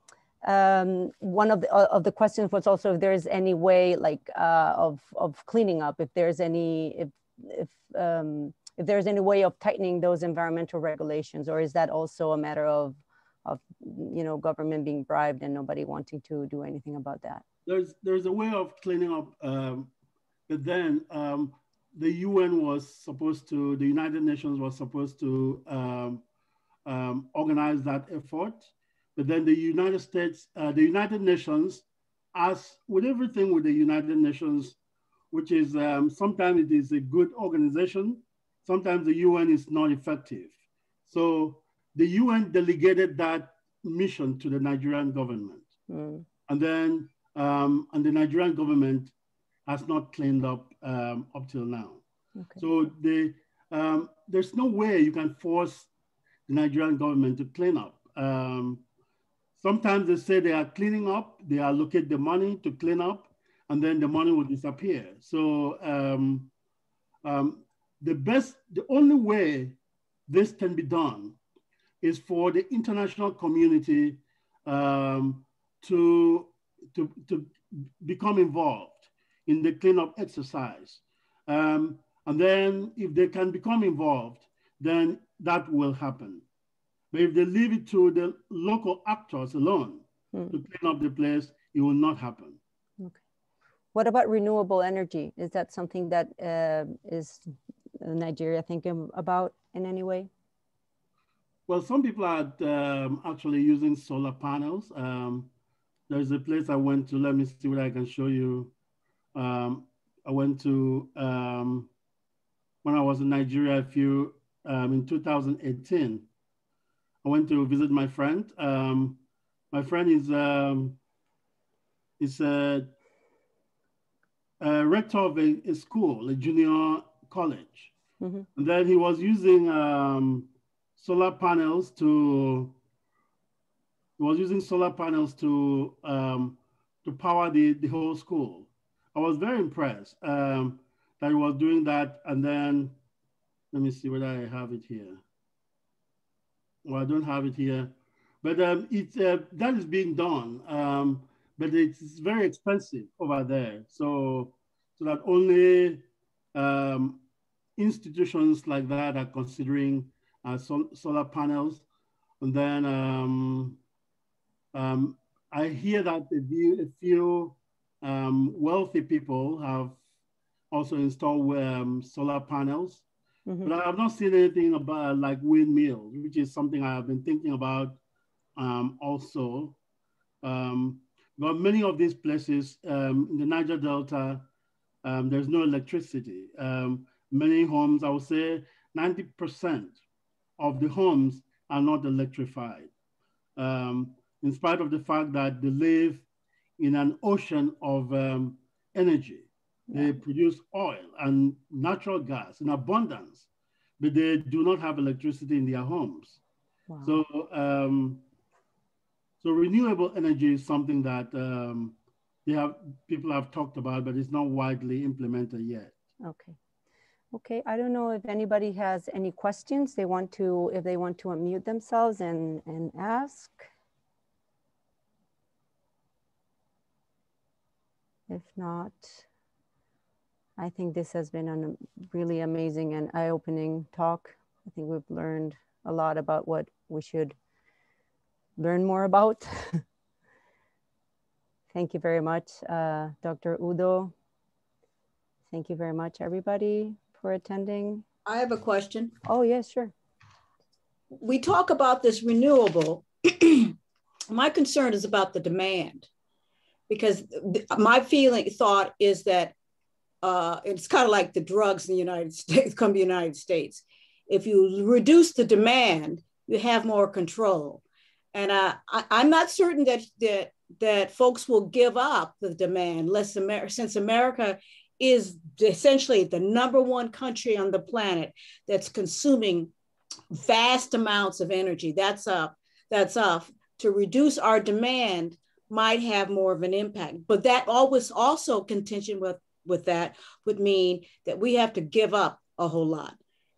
um, one of the, uh, of the questions was also if there's any way like uh, of, of cleaning up, if there's any, if, if, um, if there's any way of tightening those environmental regulations, or is that also a matter of, of you know, government being bribed and nobody wanting to do anything about that? there's there's a way of cleaning up, um, but then um, the UN was supposed to, the United Nations was supposed to um, um organize that effort, but then the United States, uh, the United Nations as with everything with the United Nations, which is um, sometimes it is a good organization, sometimes the UN is not effective. So the UN delegated that mission to the Nigerian government. Mm. And then, um, and the Nigerian government has not cleaned up um, up till now. Okay. So the, um, there's no way you can force the Nigerian government to clean up. Um, sometimes they say they are cleaning up, they allocate the money to clean up, and then the money will disappear. So um, um, the best, the only way this can be done is for the international community um, to, to, to become involved in the cleanup exercise. Um, and then if they can become involved, then that will happen. But if they leave it to the local actors alone mm. to clean up the place, it will not happen. Okay. What about renewable energy? Is that something that uh, is Nigeria thinking about in any way? Well, some people are um, actually using solar panels. Um, there's a place I went to. Let me see what I can show you. Um, I went to um, when I was in Nigeria a few um, in 2018. I went to visit my friend. Um, my friend is um, is a, a rector of a, a, school, a junior college, mm-hmm. and then he was using um, solar panels to was using solar panels to um, to power the, the whole school. I was very impressed um, that he was doing that. And then, let me see whether I have it here. Well, I don't have it here, but um, it, uh, that is being done. Um, but it's very expensive over there. So, so that only um, institutions like that are considering uh, sol solar panels. And then um, um, I hear that a few, a few um, wealthy people have also installed um, solar panels, mm -hmm. but I have not seen anything about like windmills, which is something I have been thinking about um, also. Um, but many of these places um, in the Niger Delta, um, there's no electricity. Um, many homes, I would say 90% of the homes are not electrified. in spite of the fact that they live in an ocean of um, energy. Yeah. They produce oil and natural gas in abundance, but they do not have electricity in their homes. Wow. So, um, so renewable energy is something that um, they have people have talked about, but it's not widely implemented yet. Okay. Okay, I don't know if anybody has any questions they want to, if they want to unmute themselves and, and ask. If not, I think this has been a really amazing and eye-opening talk. I think we've learned a lot about what we should learn more about. Thank you very much, uh, Dr. Udo. Thank you very much, everybody, for attending. I have a question. Oh, yes, sure. We talk about this renewable. My concern is about the demand because my feeling thought is that uh, it's kind of like the drugs in the United States, come to the United States. If you reduce the demand, you have more control. And uh, I, I'm not certain that, that, that folks will give up the demand less Amer- since America is essentially the number one country on the planet that's consuming vast amounts of energy. That's up. That's up. To reduce our demand, might have more of an impact. But that always also contention with, with that would mean that we have to give up a whole lot.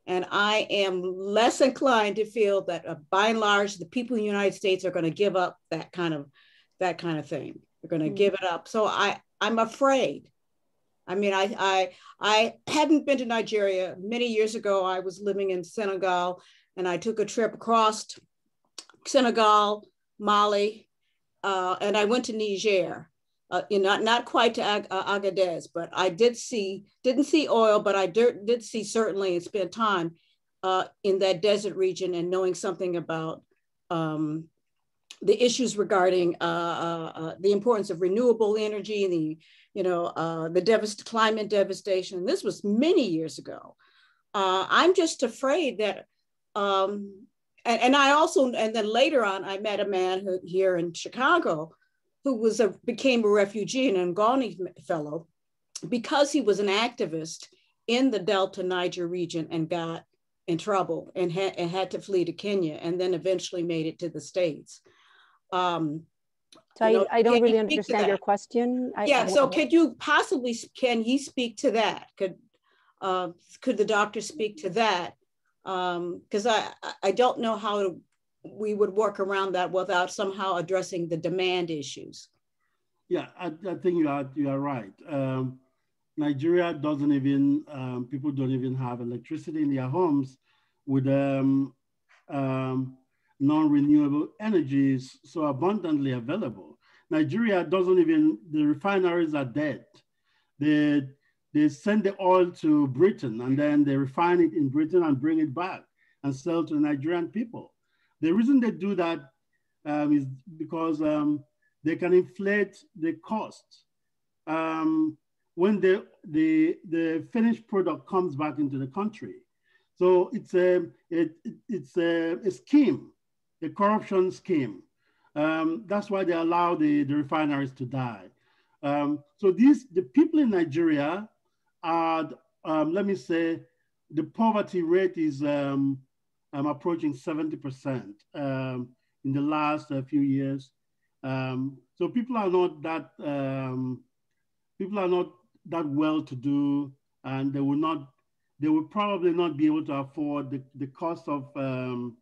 And I am less inclined to feel that uh, by and large, the people in the United States are going to give up that kind of that kind of thing. They're going to mm-hmm. give it up. So I, I'm afraid. I mean, I, I, I hadn't been to Nigeria many years ago. I was living in Senegal and I took a trip across Senegal, Mali, uh, and I went to Niger. Uh, you know, not, not quite to Ag- uh, Agadez, but I did see didn't see oil, but I did, did see certainly and spent time uh, in that desert region and knowing something about um, the issues regarding uh, uh, uh, the importance of renewable energy, the you know the devast- climate devastation. This was many years ago. I'm just afraid that, um, and, and, I also and then later on I met a man who, here in Chicago who was a became a refugee and Ogoni fellow because he was an activist in the Delta Niger region and got in trouble and, ha- and had to flee to Kenya and then eventually made it to the States. Um, so I, know, I, don't really understand your question. I, yeah. I, so could you possibly can he speak to that? Could uh, could the doctor speak to that? Because um, I I don't know how we would work around that without somehow addressing the demand issues. Yeah, I, I think you are you are right. Um, Nigeria doesn't even um, people don't even have electricity in their homes with um, um, non-renewable energies so abundantly available. Nigeria doesn't even, the refineries are dead. They, they send the oil to Britain and then they refine it in Britain and bring it back and sell to the Nigerian people. The reason they do that um, is because um, they can inflate the cost. Um, when the, the, the finished product comes back into the country. So it's a, it, it's a, a scheme a corruption scheme. Um, that's why they allow the, the refineries to die. Um, so these, the people in Nigeria are, um, let me say, the poverty rate is um, um, approaching 70% um, in the last uh, few years. so people are not that, people are not that well to do and they will not, they will probably not be able to afford the, the cost of um,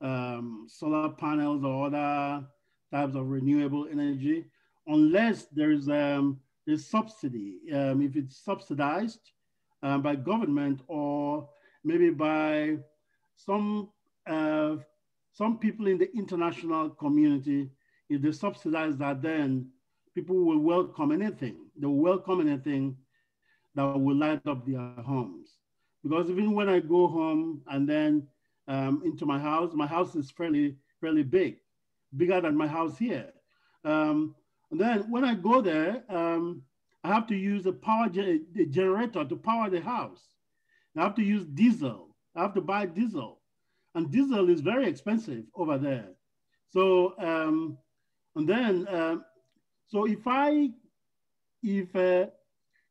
solar panels or other types of renewable energy, unless there's um, a subsidy, um, if it's subsidized um, by government or maybe by some, uh, some people in the international community, if they subsidize that, then people will welcome anything. They will welcome anything that will light up their homes. Because even when I go home and then um, into my house. My house is fairly, fairly big, bigger than my house here. Um, and then when I go there, um, I have to use a power ge a generator to power the house. I have to use diesel. I have to buy diesel. And diesel is very expensive over there. So, um, and then, um, so if I, if uh,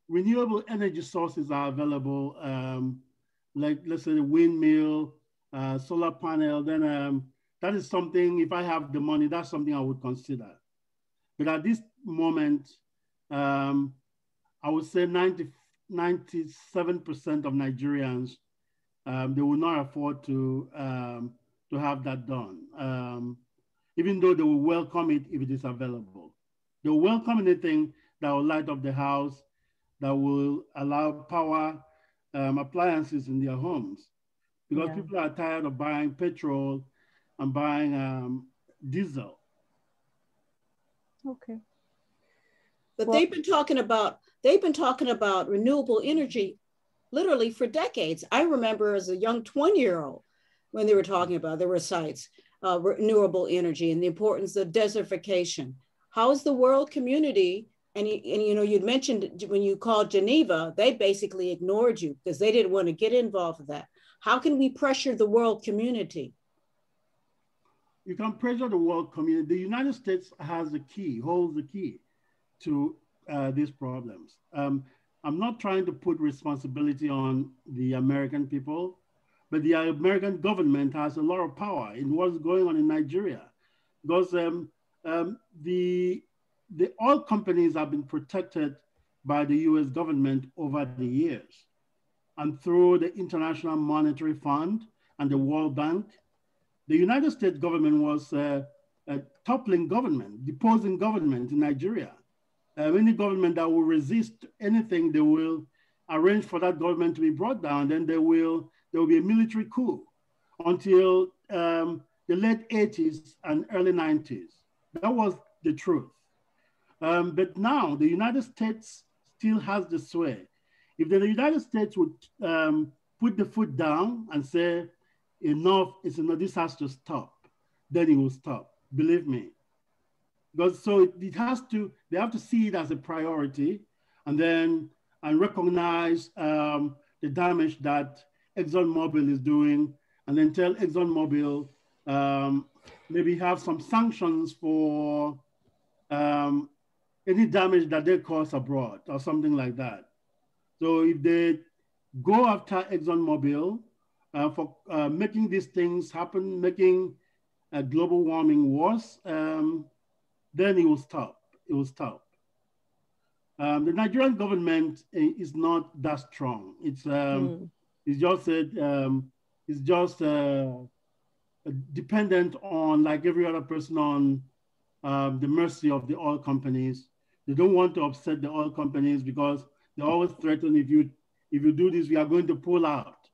renewable energy sources are available, um, like let's say the windmill uh, solar panel, then um, that is something, if I have the money, that's something I would consider. But at this moment, um, I would say 90, 97% of Nigerians, um, they will not afford to, um, to have that done, um, even though they will welcome it if it is available. They will welcome anything that will light up the house, that will allow power um, appliances in their homes because yeah. people are tired of buying petrol and buying um, diesel. Okay. But well, they've been talking about they've been talking about renewable energy literally for decades. I remember as a young 20 year old when they were talking about there were sites uh, renewable energy and the importance of desertification. How is the world community? And, and you know, you'd mentioned when you called Geneva, they basically ignored you because they didn't want to get involved with that. How can we pressure the world community? You can pressure the world community. The United States has the key, holds the key to uh, these problems. Um, I'm not trying to put responsibility on the American people, but the American government has a lot of power in what's going on in Nigeria. Because um, um, the, the oil companies have been protected by the US government over the years and through the International Monetary Fund and the World Bank, the United States government was uh, uh, toppling government, deposing government in Nigeria. Uh, any government that will resist anything, they will arrange for that government to be brought down. Then there will there will be a military coup until um, the late 80s and early 90s. That was the truth. Um, but now the United States still has the sway. If the United States would um, put the foot down and say, enough is enough, this has to stop, then it will stop. believe me. Because so it, it has to, they have to see it as a priority and then and recognize um, the damage that ExxonMobil is doing and then tell ExxonMobil um, maybe have some sanctions for um, any damage that they cause abroad or something like that. So if they go after ExxonMobil uh, for uh, making these things happen, making uh, global warming worse, um, then it will stop. It will stop. Um, the Nigerian government is not that strong. It's um, mm. it's just um, it's just uh, dependent on like every other person on um, the mercy of the oil companies. They don't want to upset the oil companies because they always threaten if you if you do this, we are going to pull out,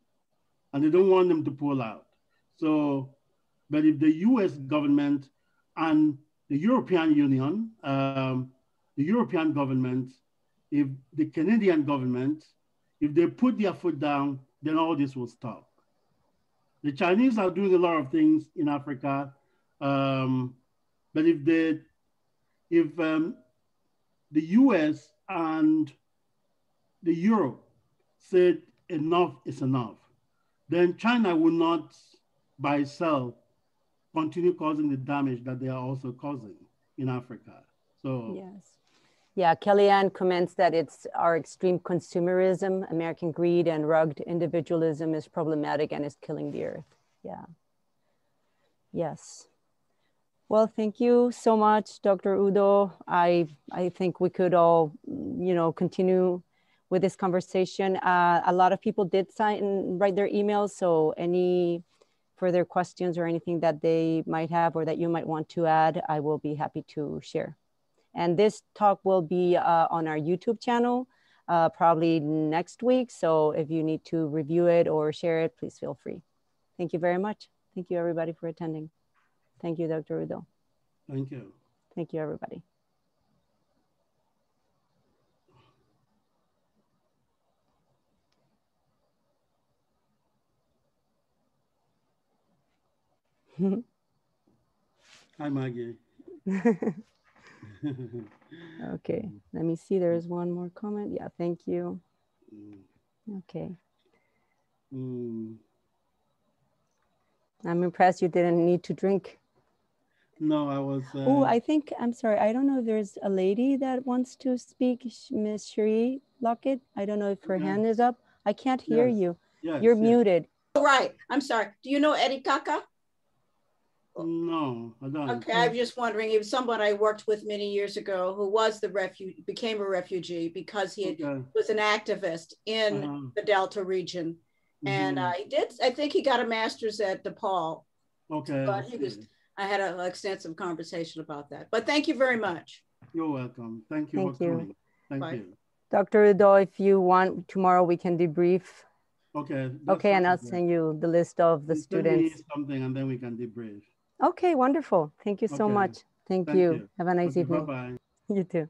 and they don't want them to pull out. So, but if the U.S. government and the European Union um, the European government, if the Canadian government, if they put their foot down, then all this will stop. The Chinese are doing a lot of things in Africa, um, but if they, if um, the U.S. and the Europe said enough is enough, then China will not by itself continue causing the damage that they are also causing in Africa. So yes. Yeah, Kellyanne comments that it's our extreme consumerism, American greed, and rugged individualism is problematic and is killing the earth. Yeah. Yes. Well, thank you so much, Dr. Udo. I I think we could all, you know, continue with this conversation. Uh, a lot of people did sign and write their emails, so any further questions or anything that they might have or that you might want to add, I will be happy to share. And this talk will be uh, on our YouTube channel uh, probably next week. So if you need to review it or share it, please feel free. Thank you very much. Thank you everybody for attending. Thank you, Dr. Udo. Thank you. Thank you, everybody. Hi, Maggie. okay, let me see. There's one more comment. Yeah, thank you. Mm. Okay. Mm. I'm impressed you didn't need to drink. No, I was. Uh... Oh, I think, I'm sorry. I don't know if there's a lady that wants to speak, Miss Cherie Lockett. I don't know if her hand is up. I can't hear yes. you. Yes, You're yes. muted. Right. I'm sorry. Do you know Eddie Kaka? No, I don't. Okay, I'm just wondering if someone I worked with many years ago who was the refugee became a refugee because he okay. was an activist in uh-huh. the Delta region, mm-hmm. and uh, he did. I think he got a master's at DePaul. Okay, but he was. I had an extensive conversation about that. But thank you very much. You're welcome. Thank you thank you. Coming. Thank Bye. you. Dr. Udo, if you want, tomorrow we can debrief. Okay. Okay, and I'll send you the list of the students. something and then we can debrief. Okay, wonderful. Thank you so okay. much. Thank, Thank you. you. Have a nice okay, evening. Bye-bye. You too.